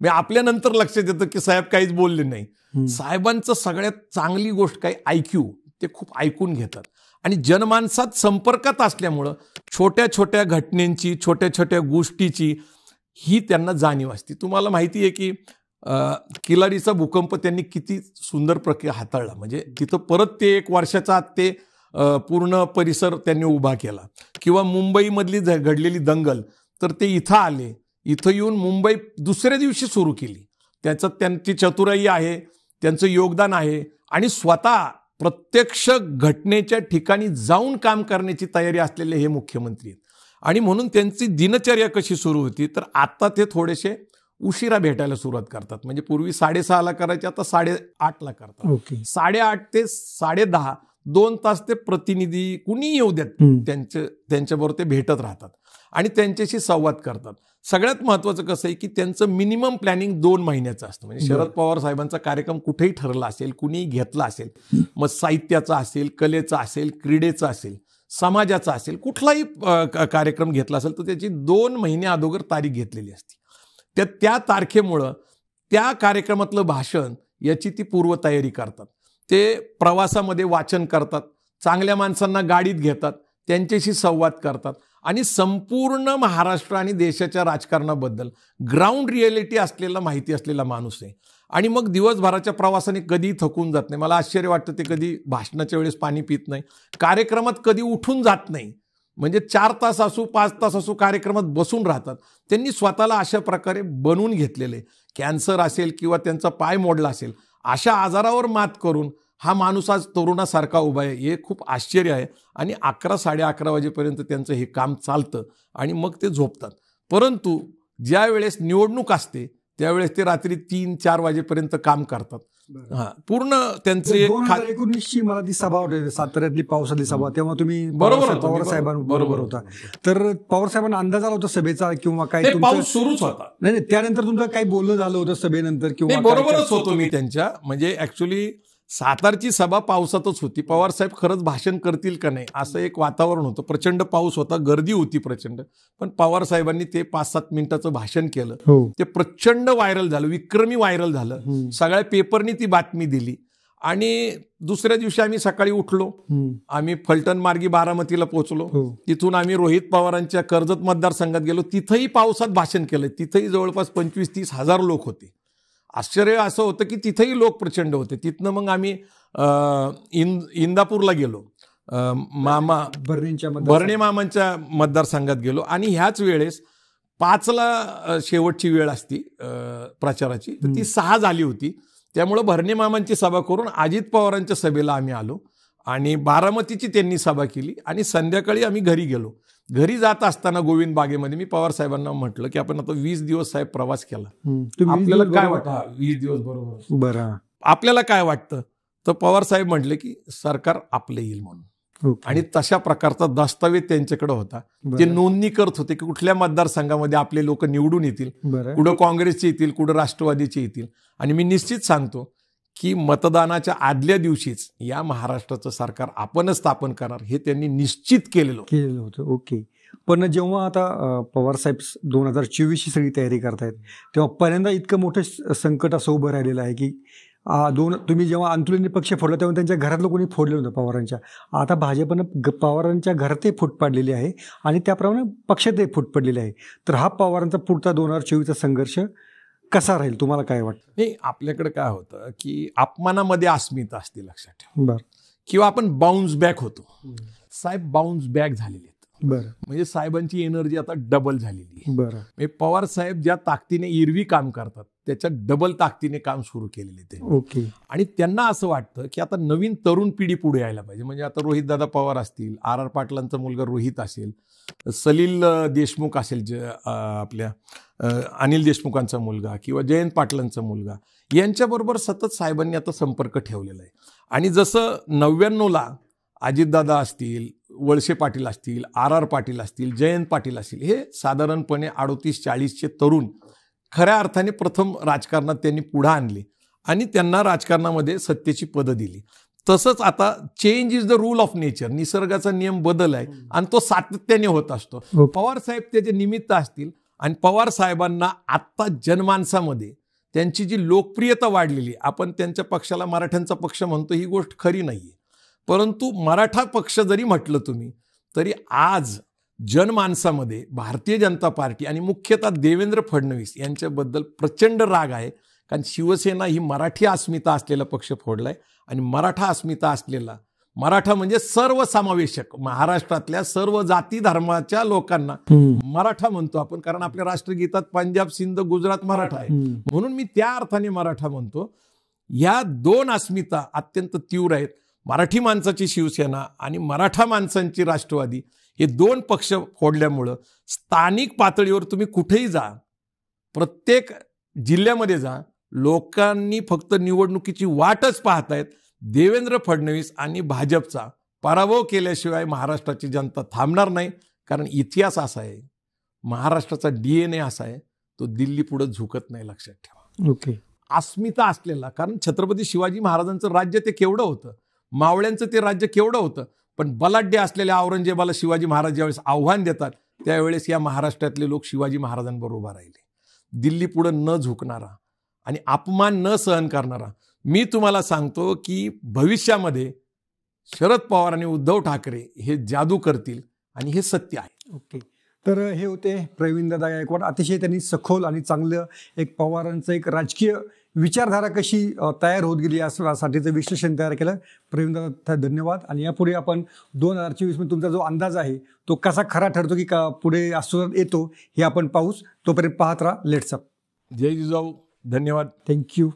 म्हणजे आपल्यानंतर लक्षात येतं की साहेब काहीच बोलले नाही. साहेबांचं सगळ्यात चांगली गोष्ट काय? ऐक्यू ते खूप ऐकून घेतात. आणि जनमानसात संपर्कात असल्यामुळं छोट्या छोट्या घटनेंची छोट्या छोट्या गोष्टीची ही त्यांना जाणीव असते. तुम्हाला माहिती आहे की किलारीचा भूकंप त्यांनी किती सुंदर प्रक्रिया हाताळला. म्हणजे तिथं परत ते एक वर्षाचा आत ते पूर्ण परिसर त्यांनी उभा केला. किंवा मुंबईमधली घडलेली दंगल तर ते इथं आले. इथं येऊन मुंबई दुसऱ्या दिवशी सुरू केली. त्याचं त्यांची चतुराई आहे त्यांचं योगदान आहे आणि स्वतः प्रत्यक्ष घटनेच्या ठिकाणी जाऊन काम करण्याची तयारी असलेले हे मुख्यमंत्री आहेत. आणि म्हणून त्यांची दिनचर्या कशी सुरू होती तर आता ते थोडेसे उशिरा भेटायला सुरुवात करतात. म्हणजे पूर्वी साडेसहाला करायचे आता साडेआठला करतात. ओके. साडेआठ ते साडे दहा दोन तास ते प्रतिनिधी कुणी येऊ देत त्यांच्या त्यांच्याबरोबर ते भेटत राहतात. आणि त्यांच्याशी संवाद करतात. सगळ्यात महत्वाचं कसं आहे की त्यांचं मिनिमम प्लॅनिंग दोन महिन्याचं असतं. म्हणजे शरद पवार साहेबांचा कार्यक्रम कुठेही ठरला असेल कुणीही घेतला असेल मग साहित्याचा असेल कलेचा असेल क्रीडेचा असेल समाजाचा असेल कुठलाही कार्यक्रम घेतला असेल तर त्याची दोन महिने अगोदर तारीख घेतलेली असते. त्या त्या तारखेमुळं त्या कार्यक्रमातलं भाषण याची ती पूर्वतयारी करतात. ते प्रवासामध्ये वाचन करतात चांगल्या माणसांना गाडीत घेतात त्यांच्याशी संवाद करतात. आणि संपूर्ण महाराष्ट्र आणि देशाच्या राजकारणाबद्दल ग्राउंड रिॲलिटी असलेला माहिती असलेला माणूस आहे. आणि मग दिवसभराच्या प्रवासाने कधी थकून जात नाही. मला आश्चर्य वाटतं ते कधी भाषणाच्या वेळेस पाणी पित नाही. कार्यक्रमात कधी उठून जात नाही. म्हणजे चार तास असू पाच तास असू कार्यक्रमात बसून राहतात. त्यांनी स्वतःला अशा प्रकारे बनवून घेतलेले. कॅन्सर असेल किंवा त्यांचा पाय मोडला असेल अशा आजारावर मात करून हा माणूस आज तरुणासारखा उभा आहे. हे खूप आश्चर्य आहे. आणि अकरा साडे अकरा वाजेपर्यंत त्यांचं हे काम चालतं आणि मग ते झोपतात. परंतु ज्या वेळेस निवडणूक असते त्यावेळेस ते रात्री तीन चार वाजेपर्यंत काम करतात. हा पूर्ण त्यांचे एकोणीसची मला ती सभा होती. साताऱ्यातली पावसातली सभा. तेव्हा तुम्ही बरोबर पवार साहेबांबरोबर होता. तर पवार साहेबांना अंदाज आला होता सभेचा किंवा काय पाऊस सुरूच होता. नाही त्यानंतर तुमचं काही बोलणं झालं होतं सभेनंतर किंवा बरोबरच होतो मी त्यांच्या. म्हणजे ऍक्च्युली सातारची सभा पावसातच होती. पवार साहेब खरंच भाषण करतील का नाही? असं एक वातावरण होतं. प्रचंड पाऊस होता. गर्दी होती प्रचंड. पण पवार साहेबांनी ते पाच सात मिनिटाचं भाषण केलं. हो. ते प्रचंड व्हायरल झालं. विक्रमी व्हायरल झालं. सगळ्या पेपरनी ती बातमी दिली. आणि दुसऱ्या दिवशी आम्ही सकाळी उठलो. आम्ही फलटण मार्गी बारामतीला पोहोचलो. हो. तिथून आम्ही रोहित पवारांच्या कर्जत मतदारसंघात गेलो. तिथंही पावसात भाषण केलं. तिथंही जवळपास पंचवीस तीस हजार लोक होते. आश्चर्य असं होतं की तिथेही लोक प्रचंड होते. तिथनं मग आम्ही इंद इंदापूरला गेलो. मामा भरणींच्या भरणे मामांच्या मतदारसंघात गेलो. आणि ह्याच वेळेस पाचला शेवटची वेळ असती प्रचाराची. तर ती सहा झाली होती. त्यामुळं भरणे मामांची सभा करून अजित पवारांच्या सभेला आम्ही आलो. आणि बारामतीची त्यांनी सभा केली आणि संध्याकाळी आम्ही घरी गेलो. घरी जात असताना गोविंद बागेमध्ये मी पवार साहेबांना म्हटलं की आपण आता वीस दिवस साहेब प्रवास केला. आपल्याला काय वाटतं? वीस दिवस बरोबर. बरं. आपल्याला काय वाटतं? तर पवार साहेब म्हटले की सरकार आपलं येईल म्हणून. आणि तशा प्रकारचा दस्तावेज त्यांच्याकडे होता. ते नोंदणी करत होते की कुठल्या मतदारसंघामध्ये आपले लोक निवडून येतील कुठं काँग्रेसचे येतील कुठं राष्ट्रवादीचे येतील. आणि मी निश्चित सांगतो की मतदानाच्या आदल्या दिवशीच या महाराष्ट्राचं सरकार आपणच स्थापन करणार हे त्यांनी निश्चित केलेलं केलेलं होतं. ओके. पण जेव्हा आता पवार साहेब दोन हजार चोवीसची सगळी तयारी करतायत तेव्हा पहिल्यांदा इतकं मोठं संकट असं उभं राहिलेलं आहे की दोन तुम्ही जेव्हा अंतुलिनी पक्ष फोडला तेव्हा त्यांच्या घरातलं कोणी फोडलं नव्हतं पवारांच्या. आता भाजपनं पवारांच्या घरातही फूट पाडलेली आहे आणि त्याप्रमाणे पक्षातही फूट पडलेली आहे. तर हा पवारांचा पुढचा दोन हजार चोवीसचा संघर्ष कसा राहील? तुम्हाला काय वाटतं? नाही आपल्याकडे काय होतं की अपमानामध्ये अस्मिता असते लक्षात ठेवा. बर. किंवा आपण बाउन्स बॅक होतो. साहेब बाउन्स बॅक झालेले बरं. म्हणजे साहेबांची एनर्जी आता डबल झालेली आहे. बरं. म्हणजे पवार साहेब ज्या ताकदीने इरवी काम करतात त्याच्या डबल ताकदीने काम सुरू केलेले ते ओके. आणि त्यांना असं वाटतं की आता नवीन तरुण पिढी पुढे यायला पाहिजे. म्हणजे आता रोहित दादा पवार असतील आर आर पाटलांचा मुलगा रोहित असेल सलील देशमुख असेल जे आपल्या अनिल देशमुखांचा मुलगा किंवा जयंत पाटलांचा मुलगा यांच्याबरोबर सतत साहेबांनी आता संपर्क ठेवलेला आहे. आणि जसं नव्याण्णवला अजितदादा असतील वळसे पाटील असतील आर आर पाटील असतील जयंत पाटील असतील हे साधारणपणे अडोतीस चाळीसचे तरुण खऱ्या अर्थाने प्रथम राजकारणात त्यांनी पुढं आणले आणि त्यांना राजकारणामध्ये सत्तेची पदं दिली. तसंच आता change is the rule of nature निसर्गाचा नियम बदल आहे आणि तो सातत्याने होत असतो. ओके. पवार साहेब त्याचे निमित्त असतील आणि पवार साहेबांना आत्ता जनमानसामध्ये त्यांची जी लोकप्रियता वाढलेली आपण त्यांच्या पक्षाला मराठ्यांचा पक्ष म्हणतो ही गोष्ट खरी नाहीये. परंतु मराठा पक्ष जरी म्हटलं तुम्ही तरी आज जनमानसामध्ये भारतीय जनता पार्टी आणि मुख्यतः देवेंद्र फडणवीस यांच्याबद्दल प्रचंड राग आहे. कारण शिवसेना ही मराठी अस्मिता असलेला पक्ष फोडलाय. आणि मराठा अस्मिता असलेला. मराठा म्हणजे सर्वसमावेशक. महाराष्ट्रातल्या सर्व जाती धर्माच्या लोकांना मराठा म्हणतो आपण कारण आपल्या राष्ट्रगीतात पंजाब सिंध गुजरात मराठा आहे. म्हणून मी त्या अर्थाने मराठा म्हणतो. या दोन अस्मिता अत्यंत तीव्र आहेत. मराठी माणसाची शिवसेना आणि मराठा माणसांची राष्ट्रवादी हे दोन पक्ष फोडल्यामुळं स्थानिक पातळीवर तुम्ही कुठेही जा प्रत्येक जिल्ह्यामध्ये जा लोकांनी फक्त निवडणुकीची वाटच पाहतायत. देवेंद्र फडणवीस आणि भाजपचा पराभव केल्याशिवाय महाराष्ट्राची जनता थांबणार नाही. कारण इतिहास असा आहे. महाराष्ट्राचा डी एन ए असा आहे. तो दिल्ली पुढे झुकत नाही लक्षात ठेवा. ओके. अस्मिता असलेला कारण छत्रपती शिवाजी महाराजांचं राज्य ते केवढं होतं? मावळ्यांचं ते राज्य केवढं होतं? पण बलाढ्य असलेल्या औरंगजेबाला शिवाजी महाराज ज्यावेळेस आव्हान देतात त्यावेळेस या महाराष्ट्रातले लोक शिवाजी महाराजांबरोबर राहिले. दिल्ली पुढं न झुकणारा आणि अपमान न सहन करणारा. मी तुम्हाला सांगतो की भविष्यामध्ये शरद पवार आणि उद्धव ठाकरे हे जादू करतील आणि हे सत्य आहे. ओके. तर हे होते प्रवीणदादा गायकवाड. अतिशय त्यांनी सखोल आणि चांगलं एक पवारांचं एक राजकीय विचारधारा कशी तयार होत गेली यासाठीचं विश्लेषण तयार केलं. प्रवीणदादा धन्यवाद. आणि यापुढे आपण दोन हजार चोवीसमध्ये तुमचा जो अंदाज आहे तो कसा खरा ठरतो की का पुढे असतो येतो हे आपण पाहूच. तोपर्यंत पाहत राहा. लेट्सअप जय जिजाऊ. धन्यवाद. थँक्यू